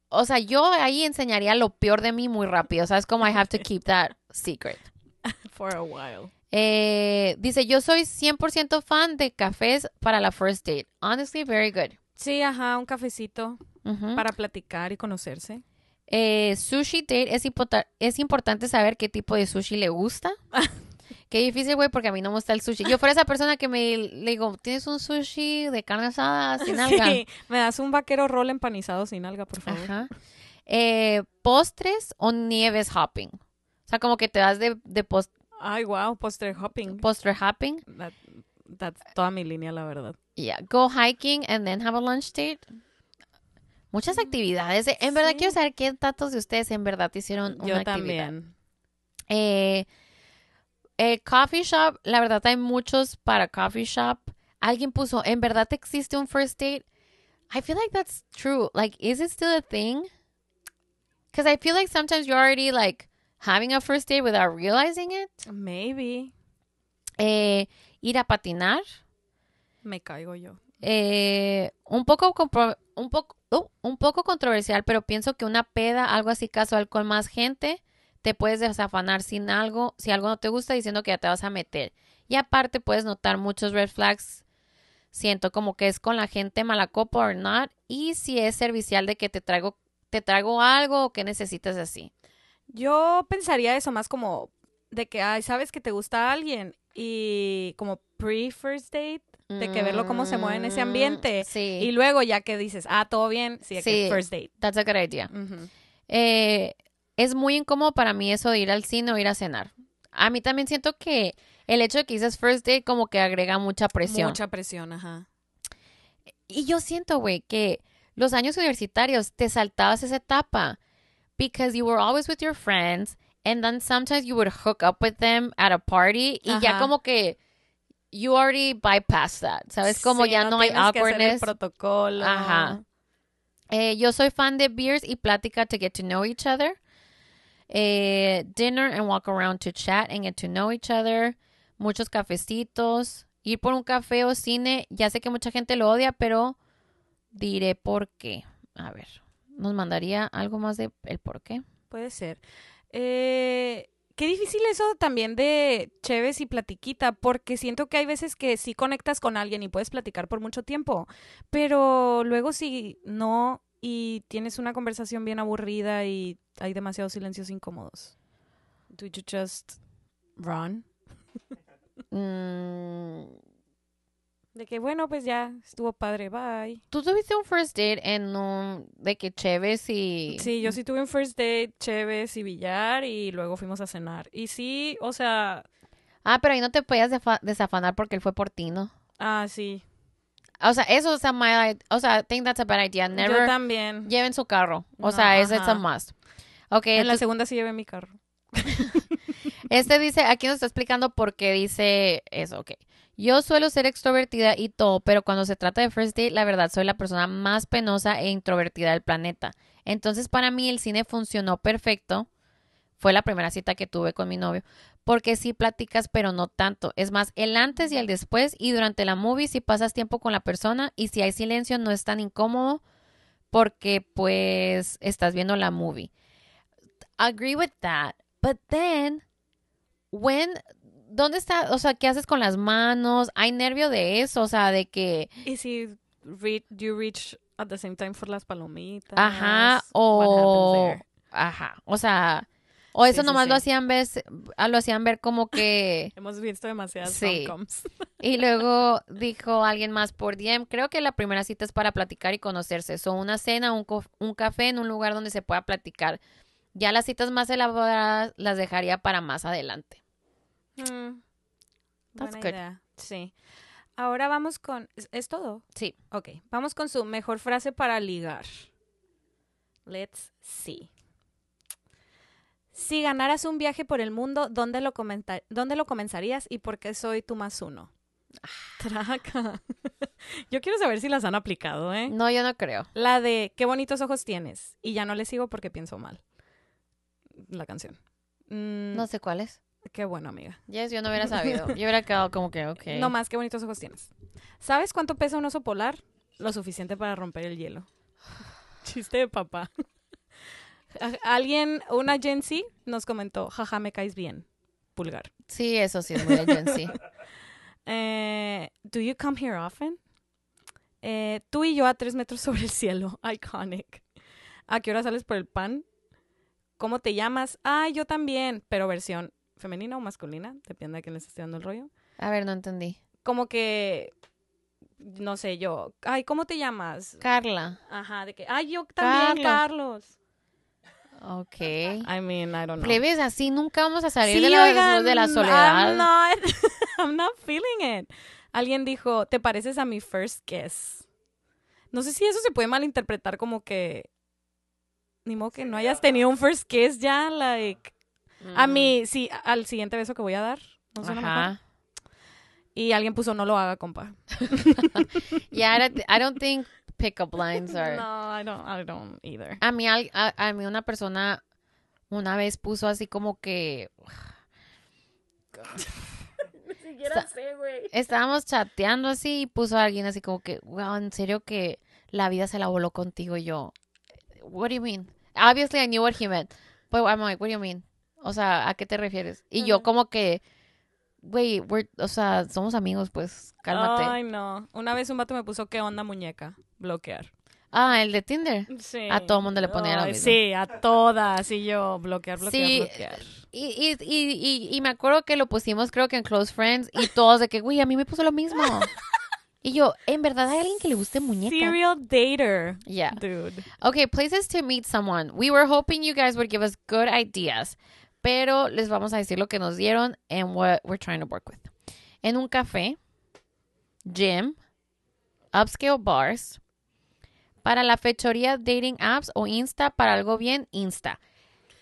o sea, yo ahí enseñaría lo peor de mí muy rápido. O sea, es como I have to keep that secret. For a while. Eh, dice, yo soy 100% fan de cafés para la first date. Honestly, very good. Sí, ajá, un cafecito para platicar y conocerse. Eh, sushi date es, es importante saber qué tipo de sushi le gusta. Qué difícil, güey, porque a mí no me gusta el sushi. Yo fuera esa persona que me le digo, ¿tienes un sushi de carne asada sin alga? Sí, me das un vaquero roll empanizado sin alga, por favor. Ajá. Eh, postres o nieves hopping. O sea, como que te das de, de post- Ay, wow, postre hopping. postre hopping. That- that's toda mi línea, la verdad. Yeah. Go hiking and then have a lunch date. Muchas actividades. eh. En verdad quiero saber qué datos de ustedes en verdad hicieron una Yo actividad. también. Eh, el coffee shop, la verdad hay muchos para coffee shop. Alguien puso, ¿en verdad existe un first date? I feel like that's true. Like, is it still a thing? Because I feel like sometimes you're already like having a first date without realizing it. Maybe. Eh, ir a patinar. Me caigo yo. Eh, un poco compro- un poco un poco controversial, pero pienso que una peda, algo así casual con más gente, te puedes desafanar sin algo, si algo no te gusta diciendo que ya te vas a meter. Y aparte puedes notar muchos red flags. Siento como que es con la gente mala copa or not y si es servicial de que te traigo te traigo algo o que necesitas así. Yo pensaría eso más como de que, ay, sabes que te gusta alguien y como pre-first date, de que verlo cómo se mueve en ese Mm, ambiente. Sí. Y luego ya que dices, ah, todo bien, sí, Sí. first date. That's a good idea. Eh, es muy incómodo para mí eso de ir al cine o ir a cenar. A mí también siento que el hecho de que dices first date como que agrega mucha presión. Mucha presión, ajá. Y yo siento, güey, que los años universitarios te saltabas esa etapa because you were always with your friends and then sometimes you would hook up with them at a party y ya como que you already bypassed that, ¿sabes? Como Sí, ya no, hay que hacer el awkwardness. protocolo. Ajá. Eh, yo soy fan de beers y plática to get to know each other. Eh, dinner and walk around to chat and get to know each other. Muchos cafecitos. Ir por un café o cine. Ya sé que mucha gente lo odia, pero diré por qué. A ver, nos mandaría algo más de el por qué. Puede ser. Eh, qué difícil eso también de Chéves y platiquita, porque siento que hay veces que sí conectas con alguien y puedes platicar por mucho tiempo, pero luego si no y tienes una conversación bien aburrida y hay demasiados silencios incómodos. Do you just run? Mm, De que, bueno, pues ya, estuvo padre, bye. ¿Tú tuviste un first date en un... de que Chévez y... Sí, yo sí tuve un first date, Chévez y billar, y luego fuimos a cenar. Y sí, o sea, Ah, pero ahí no te podías desafanar porque él fue por ti, ¿no? ah, sí. O sea, eso es a my... O sea, I think that's a bad idea. Yo Never también. lleven su carro. O No, sea, eso es a must. Ok, En la segunda sí llevé mi carro. este dice... Aquí nos está explicando por qué dice eso, ok. Yo suelo ser extrovertida y todo, pero cuando se trata de first date, la verdad soy la persona más penosa e introvertida del planeta. Entonces, para mí el cine funcionó perfecto. Fue la primera cita que tuve con mi novio. Porque sí platicas, pero no tanto. Es más, el antes y el después. Y durante la movie, si pasas tiempo con la persona y si hay silencio, no es tan incómodo. Porque, pues, estás viendo la movie. Agree with that. But then, when. ¿Dónde está? O sea, ¿qué haces con las manos? Hay nervio de eso. O sea, de que. Y si re- you reach at the same time for las palomitas. Ajá. O. Ajá. O sea. O eso Sí, sí, nomás lo hacían ver. Lo hacían ver como que. Hemos visto demasiadas Sí. Y luego dijo alguien más por DM, creo que la primera cita es para platicar y conocerse. Son una cena, un, co- un café en un lugar donde se pueda platicar. Ya las citas más elaboradas las dejaría para más adelante. Mm, That's buena good. idea. Sí. Ahora vamos con... ¿Es, es todo? Sí. Ok. Vamos con su mejor frase para ligar. Let's see. Si ganaras un viaje por el mundo, ¿dónde lo, comenta- ¿dónde lo comenzarías y por qué soy tu más uno? Traca. Yo quiero saber si las han aplicado, ¿eh? No, yo no creo. La de qué bonitos ojos tienes. Y ya no le sigo porque pienso mal. La canción. Mm, No sé cuál es. Qué bueno, amiga. Yes, yo no hubiera sabido. Yo hubiera quedado como que, ok. No más, qué bonitos ojos tienes. ¿Sabes cuánto pesa un oso polar? Lo suficiente para romper el hielo. Chiste de papá. Alguien, una Gen Z, nos comentó, jaja, me caes bien. Pulgar. Sí, eso sí es muy Gen Z. Eh, Do you come here often? Eh, tú y yo a tres metros sobre el cielo. Iconic. ¿A qué hora sales por el pan? ¿Cómo te llamas? Ah, yo también. Pero versión femenina o masculina. Depende de quién le esté dando el rollo. A ver, no entendí. como que, no sé, yo, ay, ¿cómo te llamas? Carla. Ajá, de que, ay, yo también, Carlos. Ok. I mean, I don't know. Plebes, así nunca vamos a salir Sí, de, la, oigan, de la soledad. I'm not, I'm not feeling it. Alguien dijo, te pareces a mi first kiss. No sé si eso se puede malinterpretar como que, ni modo que no hayas tenido un first kiss ya, like, a Mm. mí, sí, al siguiente beso que voy a dar. No suena mejor? Ajá. Y alguien puso, no lo haga, compa. Yeah, I don't, I don't think pickup lines are. No, I don't, I don't either. A mí, al- a, a mí una persona una vez puso así como que Ni siquiera sé, güey. estábamos chateando así y puso a alguien así como que, wow, en serio que la vida se la voló contigo y yo. What do you mean? Obviously I knew what he meant, but I'm like, what do you mean? O sea, ¿a qué te refieres? Y yo como que, güey, o sea, somos amigos, pues, cálmate. Ay, no. Una vez un vato me puso, ¿qué onda, muñeca? Bloquear. Ah, el de Tinder. Sí. A todo mundo le ponía lo mismo. Sí, a todas. Y yo, bloquear, bloquear, Sí, bloquear. Y, y, y, y, y me acuerdo que lo pusimos creo que en Close Friends y todos de que, güey, a mí me puso lo mismo. y yo, ¿en verdad hay alguien que le guste muñeca? Serial dater. Yeah. Dude. Okay, places to meet someone. We were hoping you guys would give us good ideas. Pero les vamos a decir lo que nos dieron and what we're trying to work with. En un café, gym, upscale bars, para la fechoría dating apps o Insta, para algo bien, Insta.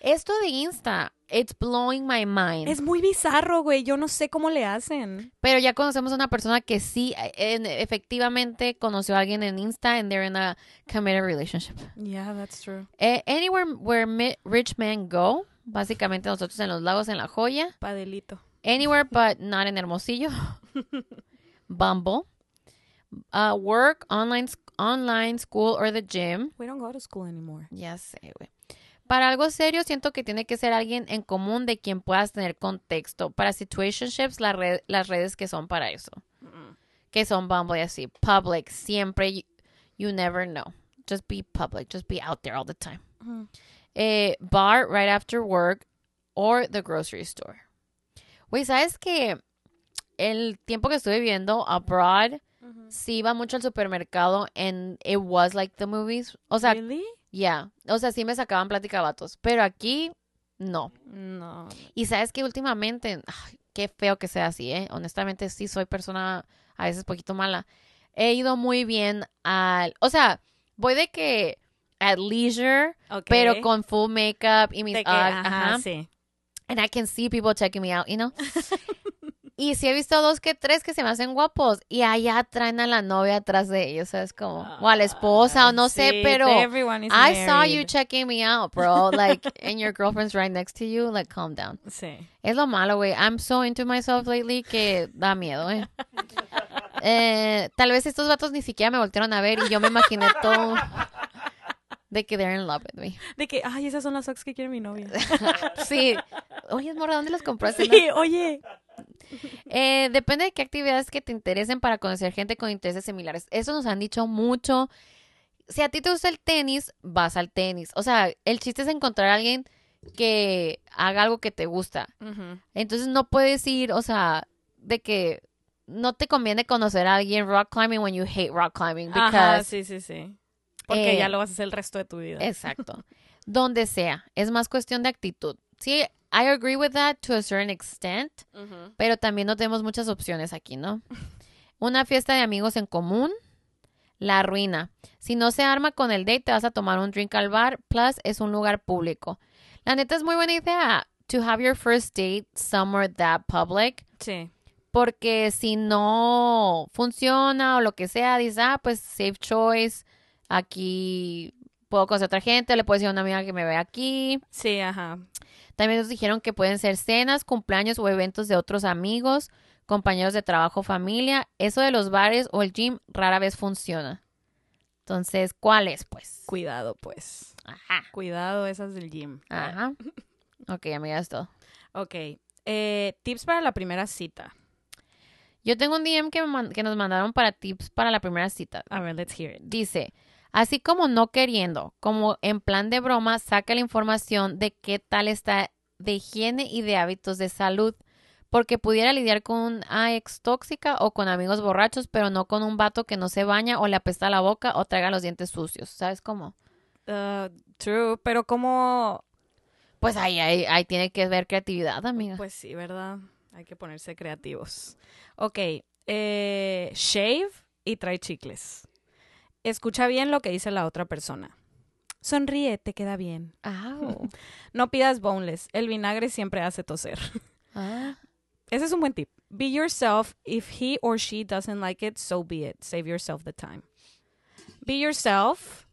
Esto de Insta, it's blowing my mind. Es muy bizarro, güey. Yo no sé cómo le hacen. Pero ya conocemos a una persona que sí, en- efectivamente conoció a alguien en Insta and they're in a committed relationship. Yeah, that's true. Eh, anywhere where rich men go, básicamente nosotros en los lagos en La Joya. Padelito. Anywhere but not en Hermosillo. Bumble. Uh, work, online, online school or the gym. We don't go to school anymore. Ya sé, güey. Para algo serio, siento que tiene que ser alguien en común de quien puedas tener contexto. Para situationships, la red- las redes que son para eso. Que son Bumble y así. Public, siempre. You, you never know. Just be public. Just be out there all the time. Ujú. Eh, bar right after work or the grocery store. Güey, ¿sabes que el tiempo que estuve viviendo abroad, sí iba mucho al supermercado and it was like the movies. O sea, ¿Really? yeah. O sea, sí me sacaban plática vatos. Pero aquí, no. No. Y sabes que últimamente, ay, qué feo que sea así, ¿eh? Honestamente, sí soy persona a veces poquito mala. He ido muy bien al. O sea, voy de que at leisure, Ok. pero con full makeup y mis. Que, ah, ajá, ajá. sí. And I can see people checking me out, you know? y sí he visto dos que tres que se me hacen guapos y allá traen a la novia atrás de ellos, ¿sabes? Como, o a la esposa, o no sé, Sí, pero everyone is I saw you married. checking me out, bro. Like, and your girlfriend's right next to you. Like, calm down. Sí. Es lo malo, güey. I'm so into myself lately que da miedo, eh. Eh, tal vez estos vatos ni siquiera me voltearon a ver y yo me imaginé todo de que they're in love with me. De que, ay, esas son las socks que quiere mi novia. Sí. Oye, Morra, ¿dónde los compraste? no? Sí, oye. Eh, depende de qué actividades que te interesen para conocer gente con intereses similares. Eso nos han dicho mucho. Si a ti te gusta el tenis, vas al tenis. O sea, el chiste es encontrar a alguien que haga algo que te gusta. Entonces no puedes ir, o sea, de que no te conviene conocer a alguien rock climbing when you hate rock climbing. Ajá, Because, sí, sí, sí. Porque eh, ya lo vas a hacer el resto de tu vida. Exacto. Donde sea. Es más cuestión de actitud. Sí, I agree with that to a certain extent. Pero también no tenemos muchas opciones aquí, ¿no? Una fiesta de amigos en común, la ruina. Si no se arma con el date, te vas a tomar un drink al bar, plus es un lugar público. La neta es muy buena idea to have your first date somewhere that public, Sí. porque si no funciona o lo que sea, dices, ah, pues safe choice, aquí puedo conocer a otra gente, le puedo decir a una amiga que me ve aquí. Sí, ajá. También nos dijeron que pueden ser cenas, cumpleaños o eventos de otros amigos, compañeros de trabajo, familia. Eso de los bares o el gym rara vez funciona. Entonces, ¿cuál es, pues? Cuidado, pues. Ajá. Cuidado esas del gym. Ajá. Ok, amiga, es todo. Ok. Eh, tips para la primera cita. Yo tengo un DM que, que nos mandaron para tips para la primera cita. A ver, let's hear it. Dice, así como no queriendo, como en plan de broma, saca la información de qué tal está de higiene y de hábitos de salud, porque pudiera lidiar con una ex tóxica o con amigos borrachos, pero no con un vato que no se baña o le apesta la boca o traiga los dientes sucios. ¿Sabes cómo? Uh, true, pero como... Pues ahí, ahí, ahí tiene que ver creatividad, amiga. Pues sí, ¿verdad? Hay que ponerse creativos. Ok. eh, shave y trae chicles. Escucha bien lo que dice la otra persona. Sonríe, te queda bien. No pidas boneless. El vinagre siempre hace toser. Ah. Ese es un buen tip. Be yourself. If he or she doesn't like it, so be it. Save yourself the time. Be yourself.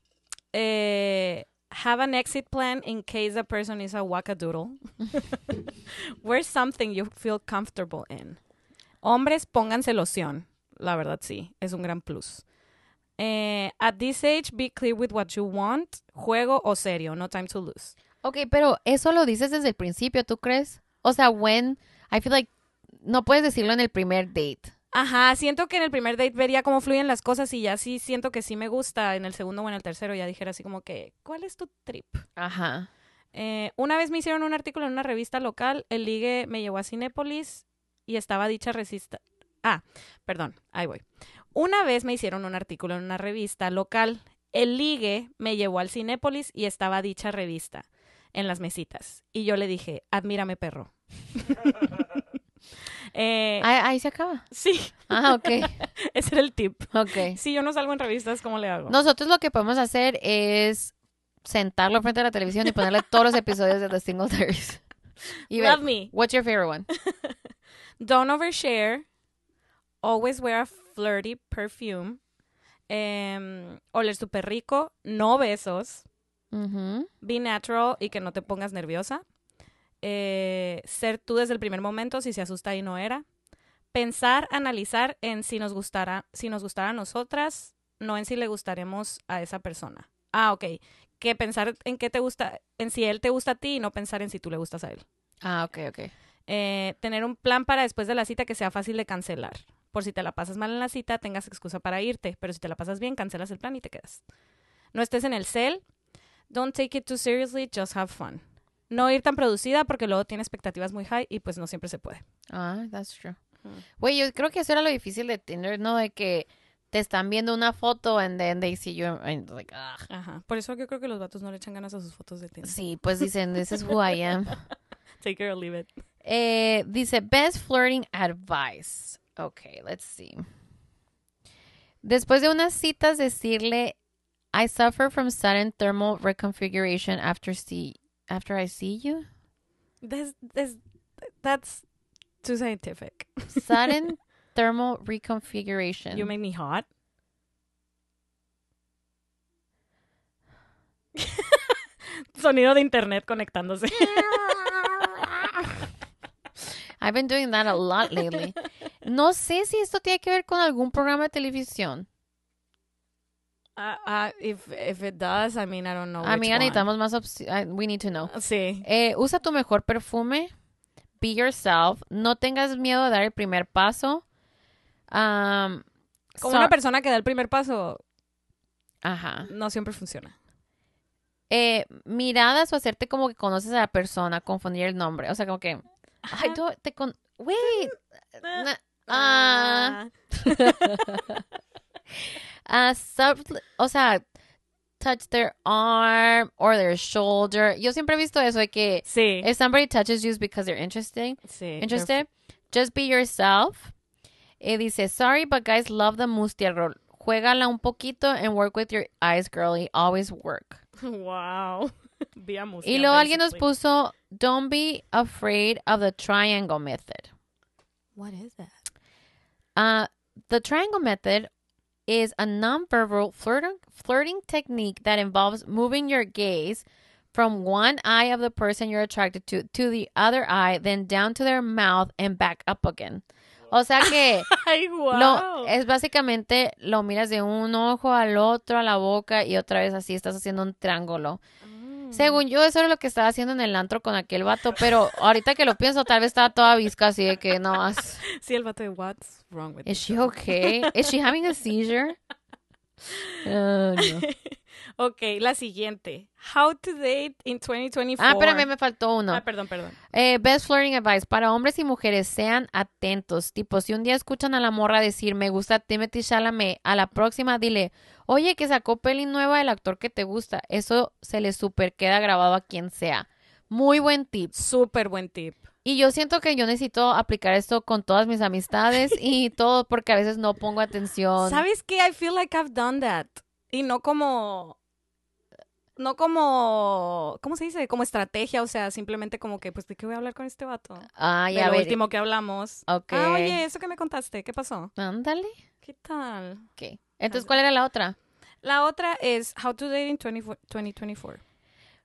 Eh, have an exit plan in case the person is a wackadoodle. Wear something you feel comfortable in. Hombres, pónganse loción. La verdad, sí. Es un gran plus. Eh, at this age, be clear with what you want. Juego o serio. No time to lose. Ok, pero eso lo dices desde el principio, ¿tú crees? O sea, when, I feel like, no puedes decirlo en el primer date. Ajá, siento que en el primer date vería cómo fluyen las cosas y ya sí siento que sí me gusta. En el segundo o en el tercero ya dijera así como que, ¿cuál es tu trip? Ajá. Eh, una vez me hicieron un artículo en una revista local, el ligue me llevó a Cinépolis y estaba dicha resista. Ah, perdón, ahí voy. Una vez me hicieron un artículo en una revista local, el ligue me llevó al Cinépolis y estaba dicha revista en las mesitas. Y yo le dije, admírame perro. Eh, Ahí, se acaba. sí, Ah, ok. ese era el tip. Ok. Si yo no salgo en revistas, ¿cómo le hago? Nosotros lo que podemos hacer es sentarlo frente a la televisión y ponerle todos los episodios de The Single Series. Y ver, Love me. what's your favorite one? Don't overshare. Always wear a flirty perfume. Em, oler súper rico. No besos. Be natural y que no te pongas nerviosa. Eh, ser tú desde el primer momento si se asusta y no era. Pensar, analizar en si nos gustará, si nos gustará a nosotras, no en si le gustaremos a esa persona. Ah, ok. Que pensar en qué te gusta, en si él te gusta a ti y no pensar en si tú le gustas a él. Ah, ok, ok. Eh, tener un plan para después de la cita que sea fácil de cancelar. Por si te la pasas mal en la cita, tengas excusa para irte, pero si te la pasas bien, cancelas el plan y te quedas. No estés en el cel. Don't take it too seriously, just have fun. No ir tan producida porque luego tiene expectativas muy high y pues no siempre se puede. Ah, that's true. Güey, yo creo que eso era lo difícil de Tinder, ¿no? De que te están viendo una foto and then they see you and like, ugh. Ajá. Por eso yo creo que los vatos no le echan ganas a sus fotos de Tinder. Sí, pues dicen, this is who I am. Take it or leave it. Eh, dice, best flirting advice. Okay, let's see. Después de unas citas, decirle, I suffer from sudden thermal reconfiguration after see after I see you. This, this, that's too scientific. Sudden thermal reconfiguration. You make me hot. Sonido de internet conectándose. I've been doing that a lot lately. No sé si esto tiene que ver con algún programa de televisión. Uh, uh, if, if it does, I mean, I don't know. Amiga, necesitamos más opciones. We need to know. Sí. Eh, usa tu mejor perfume. Be yourself. No tengas miedo a dar el primer paso. Um, Como so- una persona que da el primer paso, Ajá. no siempre funciona. Eh, miradas o hacerte como que conoces a la persona, confundir el nombre. O sea, como que. Ay, tú te con. Wait. Ah. Ah, sub- o sea, touch their arm or their shoulder. Yo siempre he visto eso de que Sí. if somebody touches you it's because they're interesting. sí. Interested? Just be yourself. Y dice, sorry, but guys love the mustia roll. Juégala un poquito and work with your eyes, girly. Always work. Wow. Música, Y luego alguien nos puso, don't be afraid of the triangle method. What is that? Uh, the triangle method is a nonverbal flirting, flirting technique that involves moving your gaze from one eye of the person you're attracted to to the other eye, then down to their mouth and back up again. O sea que Ay, wow. lo, es básicamente lo miras de un ojo al otro, a la boca y otra vez así estás haciendo un triángulo. Según yo, eso era lo que estaba haciendo en el antro con aquel vato, pero ahorita que lo pienso, tal vez estaba toda visca así de que no más. Sí, el vato de what's wrong with Is she okay? Is she having a seizure? Oh, no. Ok, la siguiente. How to date in 2024. Ah, espérame, me faltó uno. Ah, perdón, perdón. Eh, best flirting advice. Para hombres y mujeres, sean atentos. Tipo, si un día escuchan a la morra decir, me gusta Timothy Chalamet, a la próxima dile, oye, que sacó peli nueva del actor que te gusta. Eso se le super queda grabado a quien sea. Muy buen tip. Súper buen tip. Y yo siento que yo necesito aplicar esto con todas mis amistades y todo porque a veces no pongo atención. ¿Sabes qué? I feel like I've done that. Y no como... No como... ¿Cómo se dice? Como estrategia, o sea, simplemente como que, pues, ¿de qué voy a hablar con este vato? Ah, de ya lo último que hablamos. Ok. Ah, oye, eso que me contaste, ¿qué pasó? Ándale. ¿Qué tal? Ok. Entonces, ¿cuál era la otra? La otra es How to Date in 24 2024.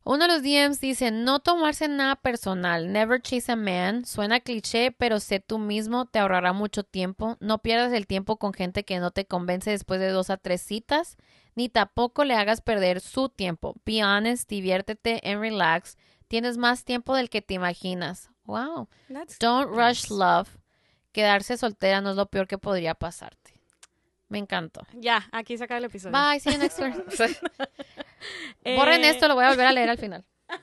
Uno de los DMs dice, no tomarse nada personal, never chase a man, suena cliché, pero sé tú mismo, te ahorrará mucho tiempo, no pierdas el tiempo con gente que no te convence después de dos a tres citas, ni tampoco le hagas perder su tiempo. Be honest, diviértete and relax, tienes más tiempo del que te imaginas. Wow. That's Don't rush love, quedarse soltera no es lo peor que podría pasarte. Me encantó. Ya, aquí se acaba el episodio. Bye, see you next week. Borren Eh, esto, lo voy a volver a leer al final.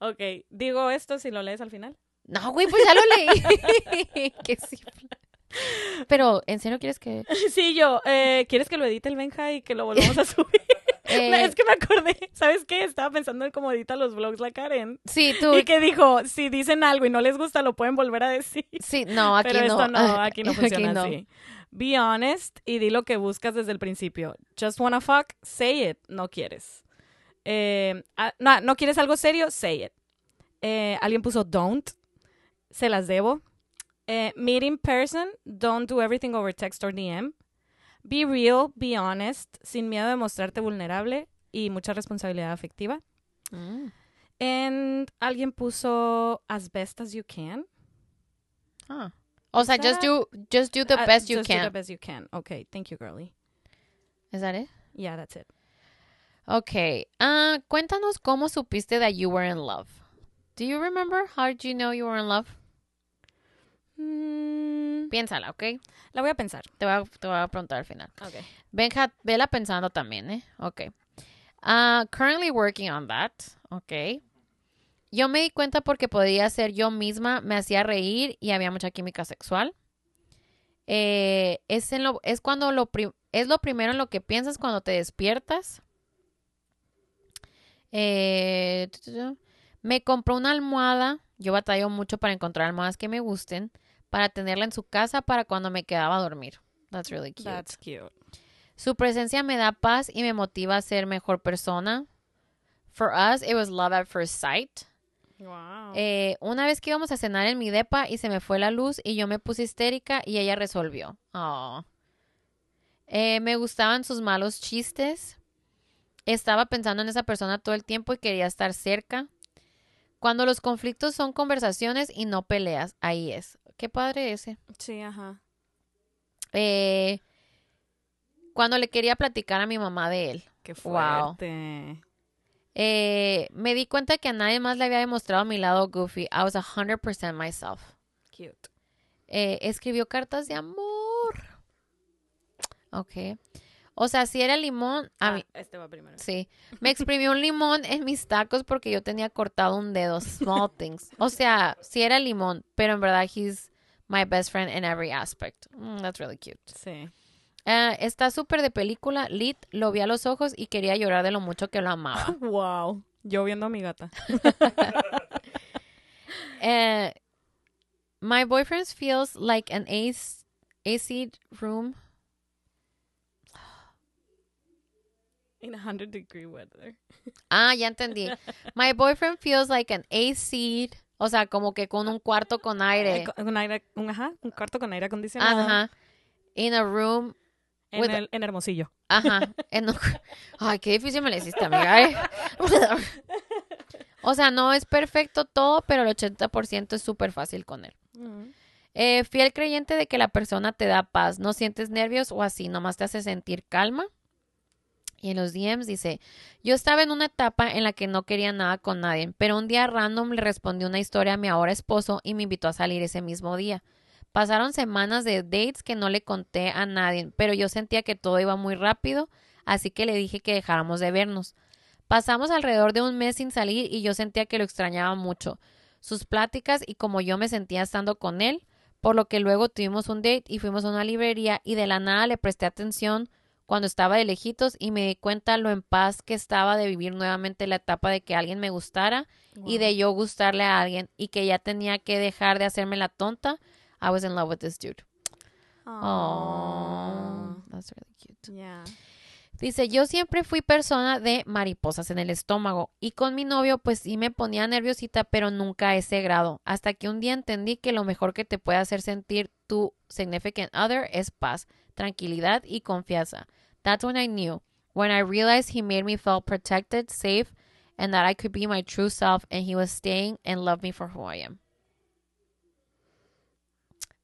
Ok, digo esto si lo lees al final. No, güey, pues ya lo leí. Qué simple. Pero, ¿en serio quieres que...? Sí, yo, eh, ¿quieres que lo edite el Benja y que lo volvamos a subir? Eh, es que me acordé, ¿sabes qué? Estaba pensando en cómo edita los vlogs la Karen. Sí, tú... Y que dijo, si dicen algo y no les gusta, lo pueden volver a decir. Sí, no, aquí Pero no. esto no, aquí no funciona no. así. Be honest y di lo que buscas desde el principio. Just wanna fuck, say it. No quieres. Eh, ah, no, no quieres algo serio, say it. Eh, alguien puso don't. Se las debo. Eh, meet in person, don't do everything over text or DM. Be real, be honest, sin miedo de mostrarte vulnerable y mucha responsabilidad afectiva. Mm. And alguien puso as best as you can. Ah. O sea, just do, just do the Uh, best you just do can. the best you can. Okay, thank you, girly. Is that it? Yeah, that's it. Okay. Ah, cuéntanos cómo supiste that you were in love. Do you remember? How did you know you were in love? Mm, Piénsala, ¿ok? la voy a pensar. Te voy a, te voy a preguntar al final. Okay. Benja, vela pensando también, ¿eh? Ok. Uh, currently working on that. Ok. yo me di cuenta porque podía ser yo misma, me hacía reír y había mucha química sexual. Eh, es, en lo, es cuando lo es lo primero en lo que piensas cuando te despiertas. Eh, me compró una almohada. Yo batallo mucho para encontrar almohadas que me gusten. Para tenerla en su casa para cuando me quedaba a dormir. That's really cute. That's cute. Su presencia me da paz y me motiva a ser mejor persona. For us, it was love at first sight. Wow. Eh, una vez que íbamos a cenar en mi depa y se me fue la luz y yo me puse histérica y ella resolvió. Eh, me gustaban sus malos chistes. Estaba pensando en esa persona todo el tiempo y quería estar cerca. Cuando los conflictos son conversaciones y no peleas, ahí es. Qué padre ese. sí, ajá. Eh, cuando le quería platicar a mi mamá de él. Qué Wow. fuerte. Eh, me di cuenta que a nadie más le había demostrado mi lado goofy. I was 100% myself. Cute. Eh, escribió cartas de amor. Ok. O sea, si era limón, a Ah, mí, este va primero. sí. Me exprimió un limón en mis tacos porque yo tenía cortado un dedo. Small things. O sea, si era limón, pero en verdad he's my best friend in every aspect. Mm, that's really cute. Sí. Eh, está súper de película. Lit lo vi a los ojos y quería llorar de lo mucho que lo amaba. Wow. Yo viendo a mi gata. Eh, my boyfriend feels like an AC, AC room. In 100 degree weather. Ah, ya entendí. My boyfriend feels like an AC, o sea, como que con un cuarto con aire. Un, aire, un, ajá, un cuarto con aire acondicionado. Ajá. In a room. En, el, en Hermosillo. Ajá. En Ay, qué difícil me le hiciste, amiga. ¿eh? O sea, no es perfecto todo, pero el 80% es súper fácil con él. Eh, fiel creyente de que la persona te da paz, no sientes nervios o así, nomás te hace sentir calma. Y en los DMs dice, yo estaba en una etapa en la que no quería nada con nadie, pero un día random le respondí una historia a mi ahora esposo y me invitó a salir ese mismo día. Pasaron semanas de dates que no le conté a nadie, pero yo sentía que todo iba muy rápido, así que le dije que dejáramos de vernos. Pasamos alrededor de un mes sin salir y yo sentía que lo extrañaba mucho. Sus pláticas y como yo me sentía estando con él, por lo que luego tuvimos un date y fuimos a una librería y de la nada le presté atención cuando estaba de lejitos y me di cuenta lo en paz que estaba de vivir nuevamente la etapa de que alguien me gustara y de yo gustarle a alguien y que ya tenía que dejar de hacerme la tonta. I was in love with this dude. Oh, that's really cute. Yeah. Dice, yo siempre fui persona de mariposas en el estómago y con mi novio pues sí me ponía nerviosita, pero nunca a ese grado, hasta que un día entendí que lo mejor que te puede hacer sentir tu significant other es paz, tranquilidad y confianza. That's when I knew, when I realized he made me feel protected, safe, and that I could be my true self and he was staying and loved me for who I am.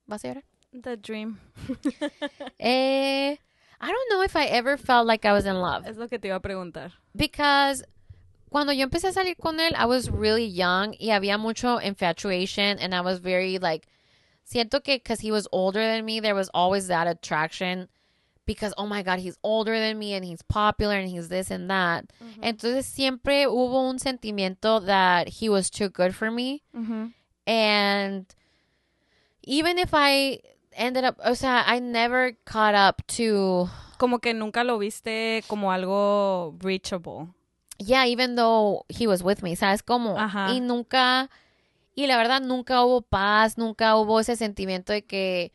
¿Vas a llorar? The dream. Eh, I don't know if I ever felt like I was in love. Es lo que te iba a preguntar. because cuando yo empecé a salir con él, I was really young y había mucho infatuation and I was very like siento que because he was older than me, there was always that attraction because oh my god, he's older than me and he's popular and he's this and that. Entonces siempre hubo un sentimiento that he was too good for me and even if I ended up, o sea, I never caught up to Como que nunca lo viste como algo reachable. Yeah, even though he was with me, ¿sabes cómo? Ajá. Y nunca, y la verdad nunca hubo paz, nunca hubo ese sentimiento de que,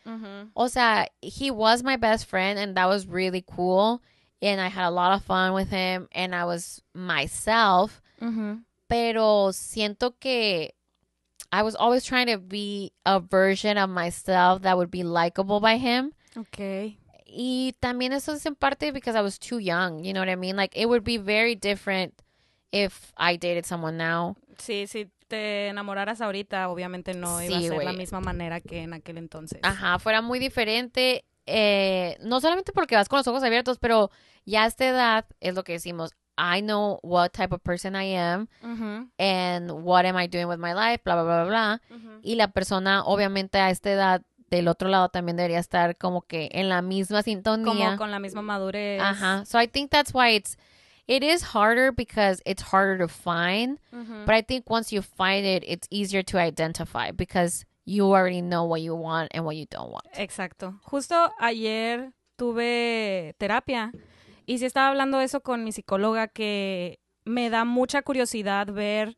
o sea, he was my best friend and that was really cool and I had a lot of fun with him and I was myself, pero siento que I was always trying to be a version of myself that would be likable by him. Okay. Y también eso es en parte because I was too young, you know what I mean? Like it would be very different if I dated someone now. Sí, si te enamoraras ahorita, obviamente no iba a ser la misma manera que en aquel entonces. Ajá, fuera muy diferente. eh, no solamente porque vas con los ojos abiertos, pero ya a esta edad es lo que decimos. I know what type of person I am and what am I doing with my life, bla, bla, bla, bla, ujú. Y la persona, obviamente, a esta edad del otro lado también debería estar como que en la misma sintonía. Como con la misma madurez. Ajá. So I think that's why it's it is harder because it's harder to find. Ujú. But I think once you find it, it's easier to identify because you already know what you want and what you don't want. Exacto. Justo ayer tuve terapia y sí estaba hablando eso con mi psicóloga que me da mucha curiosidad ver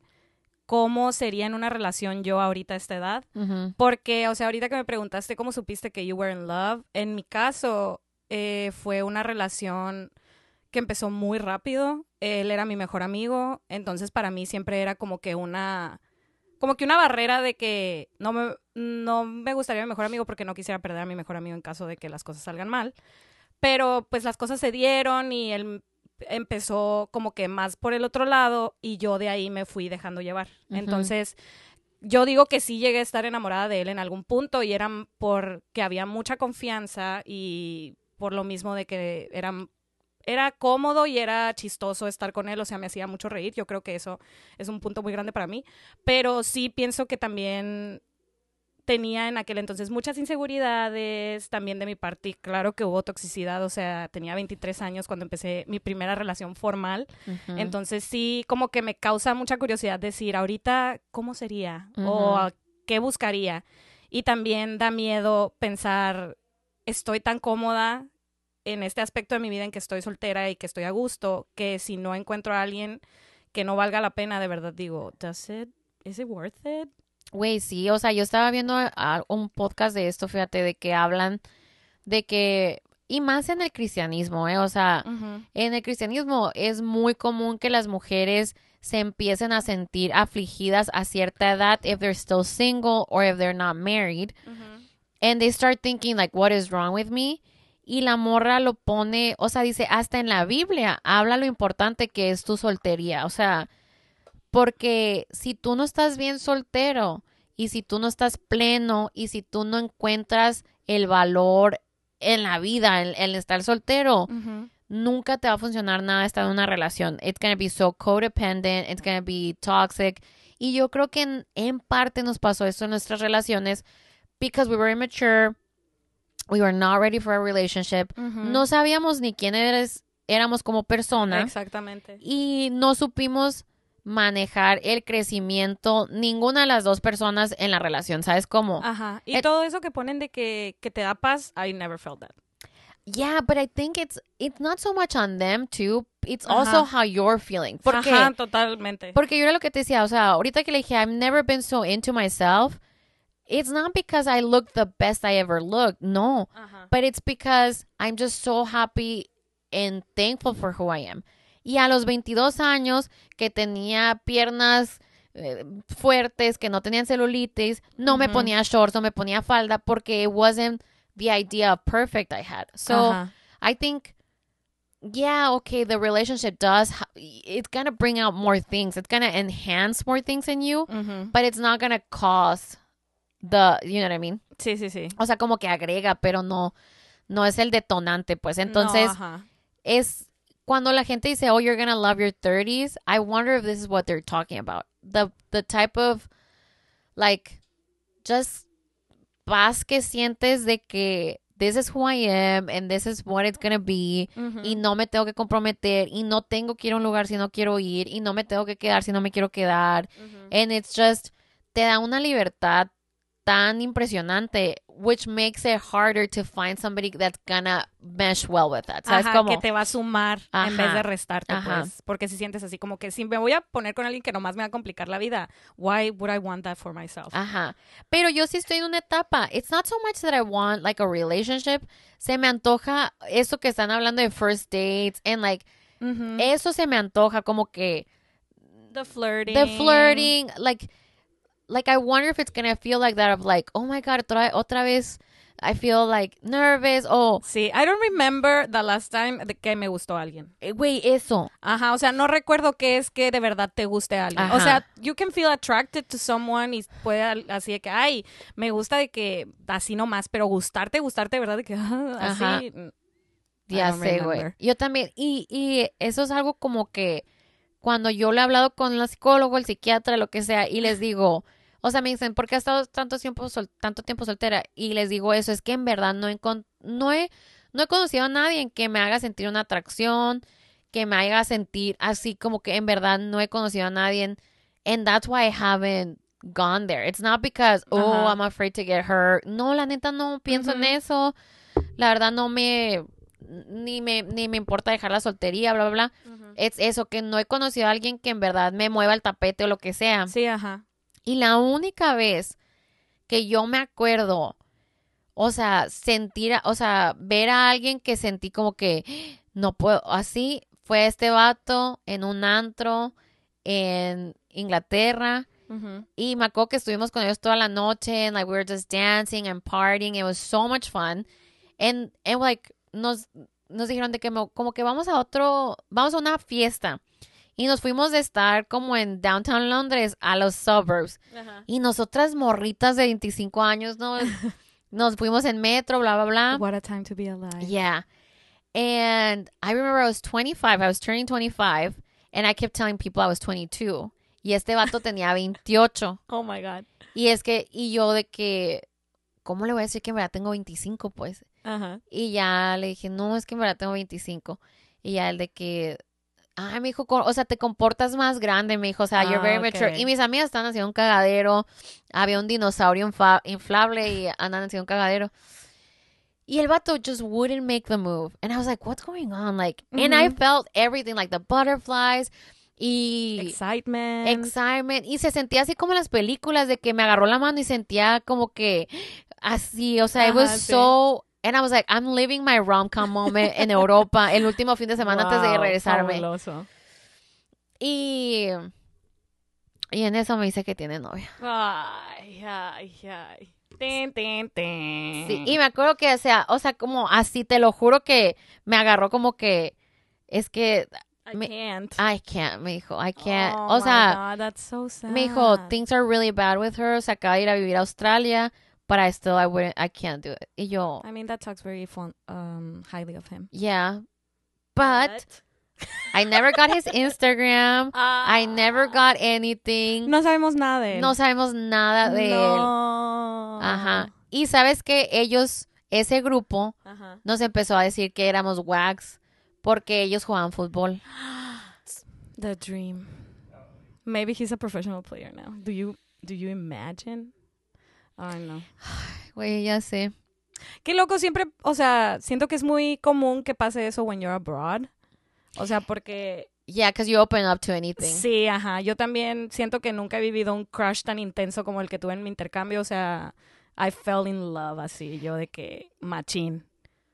cómo sería en una relación yo ahorita a esta edad. Mhm. Porque, o sea, ahorita que me preguntaste cómo supiste que you were in love, en mi caso eh, fue una relación que empezó muy rápido. Él era mi mejor amigo, entonces para mí siempre era como que una como que una barrera de que no me, no me gustaría mi mejor amigo porque no quisiera perder a mi mejor amigo en caso de que las cosas salgan mal. Pero pues las cosas se dieron y él empezó como que más por el otro lado y yo de ahí me fui dejando llevar. Entonces, yo digo que sí llegué a estar enamorada de él en algún punto y era porque había mucha confianza y por lo mismo de que era, era cómodo y era chistoso estar con él, o sea, me hacía mucho reír. Yo creo que eso es un punto muy grande para mí, pero sí pienso que también tenía en aquel entonces muchas inseguridades también de mi parte y claro que hubo toxicidad, o sea, tenía 23 años cuando empecé mi primera relación formal entonces sí, como que me causa mucha curiosidad decir ahorita cómo sería Ujú. o qué buscaría. Y también da miedo pensar, estoy tan cómoda en este aspecto de mi vida en que estoy soltera y que estoy a gusto, que si no encuentro a alguien que no valga la pena, de verdad digo, does it, is it worth it? Güey, sí, o sea, yo estaba viendo a- un podcast de esto, fíjate, de que hablan de que, y más en el cristianismo, ¿eh? O sea, en el cristianismo es muy común que las mujeres se empiecen a sentir afligidas a cierta edad if they're still single or if they're not married. And they start thinking like, what is wrong with me? Y la morra lo pone, o sea, dice, hasta en la Biblia habla lo importante que es tu soltería. O sea, porque si tú no estás bien soltero y si tú no estás pleno y si tú no encuentras el valor en la vida, en, en estar soltero, nunca te va a funcionar nada estar en una relación. It's gonna be so codependent, it's gonna be toxic. Y yo creo que en, en parte nos pasó esto en nuestras relaciones because we were immature, we were not ready for a relationship, no sabíamos ni quién eres, éramos como persona Exactamente. y no supimos manejar el crecimiento ninguna de las dos personas en la relación, ¿sabes cómo? Ajá. Y todo eso que ponen de que, que te da paz, I never felt that. Yeah, but I think it's it's not so much on them too. It's also how you're feeling. Porque Ajá, totalmente. porque yo era lo que te decía, o sea, ahorita que le dije I've never been so into myself, it's not because I look the best I ever looked. No, Ajá. but it's because I'm just so happy and thankful for who I am. Y a los 22 años que tenía piernas eh, fuertes, que no tenían celulitis, no me ponía shorts, no me ponía falda porque it wasn't the idea of perfect I had. So Ajá. I think, yeah, okay, the relationship does, it's gonna bring out more things. It's gonna enhance more things in you, Ujú. but it's not gonna cause the, you know what I mean? Sí, sí, sí. O sea, como que agrega, pero no, no es el detonante, pues. Entonces, No, es cuando la gente dice, oh, you're gonna love your 30s, I wonder if this is what they're talking about. The, the type of, like, just paz que sientes de que this is who I am and this is what it's gonna be y no me tengo que comprometer y no tengo que ir a un lugar si no quiero ir y no me tengo que quedar si no me quiero quedar. And it's just, te da una libertad tan impresionante, which makes it harder to find somebody that's gonna mesh well with that. ¿Sabes Ajá, cómo? que te va a sumar en vez Ajá, de restarte, ajá. pues. Porque si sientes así como que si me voy a poner con alguien que nomás me va a complicar la vida, why would I want that for myself? Ajá. Pero yo sí estoy en una etapa. It's not so much that I want like a relationship. Se me antoja eso que están hablando de first dates and like eso se me antoja como que the flirting. the flirting like like I wonder if it's gonna feel like that of like oh my god otra, otra vez I feel like nervous oh Sí, I don't remember the last time de que me gustó alguien. eh, güey eso Ajá, o sea, no recuerdo qué es que de verdad te guste a alguien. Ajá. O sea, you can feel attracted to someone y puede así de que, ay, me gusta de que así nomás, pero gustarte, gustarte de verdad de que Ajá. así. Ya sé, güey. Yo también. Y, y eso es algo como que cuando yo le he hablado con la psicólogo, el psiquiatra, lo que sea, y les digo, o sea, me dicen, ¿por qué has estado tanto tiempo, sol- tanto tiempo soltera? Y les digo eso, es que en verdad no he, no he, no he conocido a nadie que me haga sentir una atracción, que me haga sentir así como que en verdad no he conocido a nadie. And that's why I haven't gone there. It's not because, oh. I'm afraid to get hurt. No, la neta no pienso en eso. La verdad no me ni me ni me importa dejar la soltería, bla bla bla. Es eso que no he conocido a alguien que en verdad me mueva el tapete o lo que sea. Sí, ajá. Y la única vez que yo me acuerdo, o sea, sentir, o sea, ver a alguien que sentí como que no puedo, así, fue este vato en un antro en Inglaterra. Y me acuerdo que estuvimos con ellos toda la noche, and like we were just dancing and partying. It was so much fun. And, and like, nos, nos dijeron de que mo- como que vamos a otro, vamos a una fiesta. Y nos fuimos de estar como en downtown Londres a los suburbs. Y nosotras morritas de 25 años, ¿no? Nos fuimos en metro, bla, bla, bla. What a time to be alive. Yeah. And I remember I was 25. I was turning 25. And I kept telling people I was 22. Y este vato tenía 28. Oh my God. Y es que, y yo de que, ¿cómo le voy a decir que en verdad tengo 25? Pues. Ajá. Y ya le dije, no, es que en verdad tengo 25. Y ya el de que, ay, me dijo, o sea, te comportas más grande, me dijo, o sea, you're Ah, very ok. mature. Y mis amigas estaban haciendo un cagadero, había un dinosaurio inflable y andan haciendo un cagadero. Y el vato just wouldn't make the move. And I was like, what's going on? Like, and I felt everything, like the butterflies y Excitement. excitement. Y se sentía así como en las películas de que me agarró la mano y sentía como que así, o sea, it was sí. so... And I was like, I'm living my rom-com moment en Europa el último fin de semana antes de Wow, regresarme. fabuloso. Y... Y en eso me dice que tiene novia. Ay, ay, ay. Tin, tin, tin. Sí, y me acuerdo que, o sea, o sea, como así, te lo juro que me agarró como que... Es que... I me- can't. I can't, me dijo, I can't. Oh o sea, God, that's so sad. me dijo, things are really bad with her. Se acaba de ir a vivir a Australia. But I still, I wouldn't, I can't do it. Y yo, I mean, that talks very fun, um, highly of him. yeah. But I never got his Instagram. I never got anything. No sabemos nada de él. No sabemos nada de él. No. Ajá. Y sabes que ellos, ese grupo, Ajá. nos empezó a decir que éramos wags porque ellos jugaban fútbol. The dream. Maybe he's a professional player now. Do you do you imagine? Ay, no. Güey, ya sé. Qué loco siempre, o sea, siento que es muy común que pase eso when you're abroad. O sea, porque Yeah, because you open up to anything. sí, ajá, yo también siento que nunca he vivido un crush tan intenso como el que tuve en mi intercambio, o sea, I fell in love así, yo de que machín.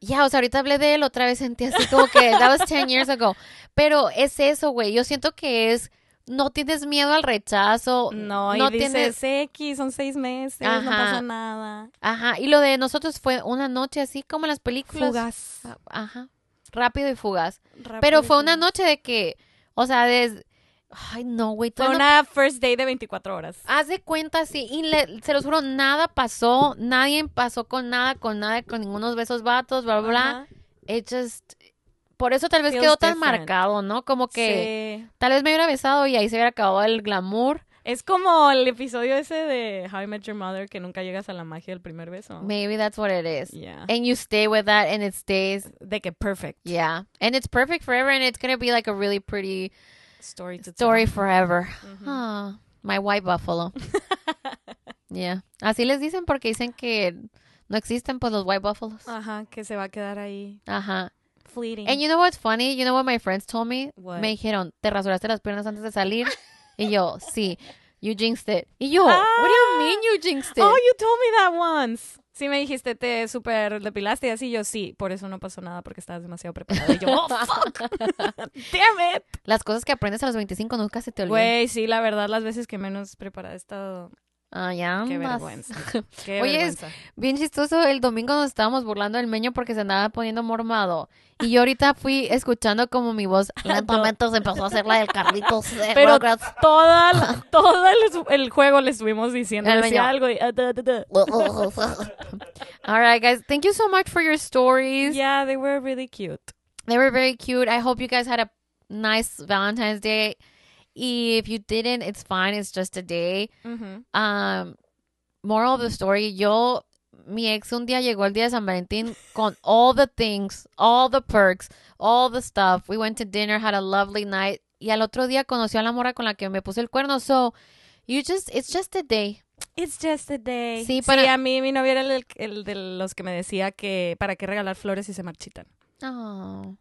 Ya, o sea, ahorita hablé de él, otra vez sentí así como que that was 10 years ago. Pero es eso, güey. Yo siento que es, no tienes miedo al rechazo. No, no y dices, tienes, X, son seis meses, no pasa nada. ajá. Y lo de nosotros fue una noche así como en las películas. Fugaz. Ajá. Rápido y fugaz. Rápido Pero fue una noche de que, o sea, des... Ay, no, güey. Fue no- una first day de 24 horas. Haz de cuenta, sí. Y le- se los juro, nada pasó. Nadie pasó con nada, con nada, con ningunos besos vatos, bla, bla, bla. It just... Por eso tal vez quedó tan different. marcado, ¿no? Como que Sí. tal vez me hubiera besado y ahí se hubiera acabado el glamour. Es como el episodio ese de How I Met Your Mother que nunca llegas a la magia del primer beso. Maybe that's what it is. Yeah. And you stay with that and it stays. De que perfect. Yeah. And it's perfect forever and it's going to be like a really pretty Story to story tell. forever. Ah, my white buffalo. yeah. Así les dicen porque dicen que no existen pues los white buffaloes. Ajá, que se va a quedar ahí Ajá. Fleeting. And you know what's funny? You know what my friends told me? What? Me dijeron, ¿te rasuraste las piernas antes de salir? y yo, sí. You jinxed it. Y yo, what do you Ah. mean you jinxed it? Oh, you told me that once. Sí me dijiste, te super depilaste y así. Yo, sí, por eso no pasó nada porque estabas demasiado preparada. Y yo, oh, fuck. Damn it. Las cosas que aprendes a los 25 nunca se te olvidan. Güey, sí, la verdad, las veces que menos preparada he estado. Ah, ya Qué vergüenza. Qué Oye, es- vergüenza. Bien chistoso, el domingo nos estábamos burlando del meño porque se andaba poniendo mormado. Y yo ahorita fui escuchando como mi voz lentamente se empezó a hacer la del Carlitos. Pero toda, la- todo el, el juego le estuvimos diciendo El decía meño. algo y... ah, da, da, da. All right, guys. Thank you so much for your stories. Yeah, they were really cute. They were very cute. I hope you guys had a nice Valentine's Day. If you didn't, it's fine. It's just a day. Um, moral of the story, yo mi ex un día llegó el día de San Valentín con all the things, all the perks, all the stuff. We went to dinner, had a lovely night. Y al otro día conoció a la mora con la que me puse el cuerno. So, you just, it's just a day. It's just a day. Sí, para- a mí mi novio era el, el de los que me decía que para qué regalar flores si se marchitan. Oh,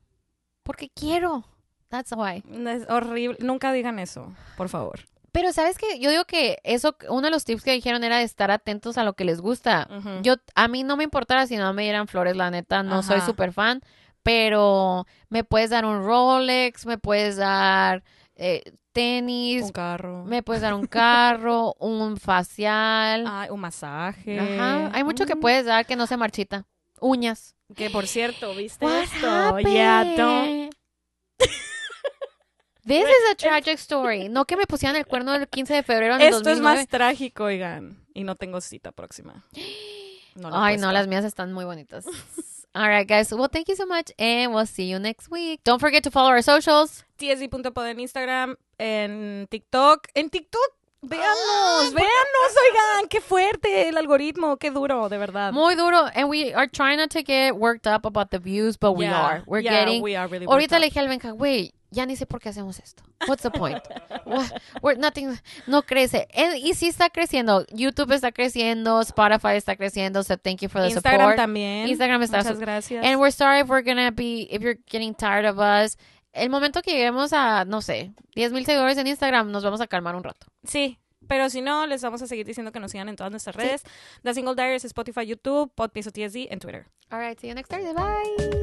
porque quiero. That's why. Es horrible. Nunca digan eso, por favor. Pero sabes que yo digo que eso, uno de los tips que dijeron era estar atentos a lo que les gusta. Yo, a mí no me importara si no me dieran flores, la neta, no soy súper fan, pero me puedes dar un Rolex, me puedes dar eh, tenis, un carro. me puedes dar un carro, un facial. Ay, un masaje. Ajá, hay mucho que Mm. puedes dar que no se marchita. Uñas. Que por cierto, ¿viste What esto? Happened? This is a tragic story. No que me pusieran el cuerno el 15 de febrero en el Esto es 2009. más trágico, oigan. Y no tengo cita próxima. No Ay, no, las mías están muy bonitas. All right, guys. Well, thank you so much, and we'll see you next week. Don't forget to follow our socials. TSD.pod en Instagram, en TikTok. En TikTok, Ah, véanos, véanos, oigan, qué fuerte el algoritmo, qué duro, de verdad. Muy duro, and we are trying not to get worked up about the views, but we Yeah, are. We're yeah, getting. we are really Ahorita le dije al Benja, güey, ya ni sé por qué hacemos esto. What's the point? We're nothing, no crece. Y sí está creciendo. YouTube está creciendo, Spotify está creciendo, so thank you for the Instagram support. también. Instagram está Muchas gracias. And we're sorry if we're gonna be, if you're getting tired of us. El momento que lleguemos a, no sé, 10 mil seguidores en Instagram, nos vamos a calmar un rato. Sí, pero si no, les vamos a seguir diciendo que nos sigan en todas nuestras redes. The Single Diaries, Spotify, YouTube, Podpiso TSD en Twitter. All right, see you next Thursday. Bye.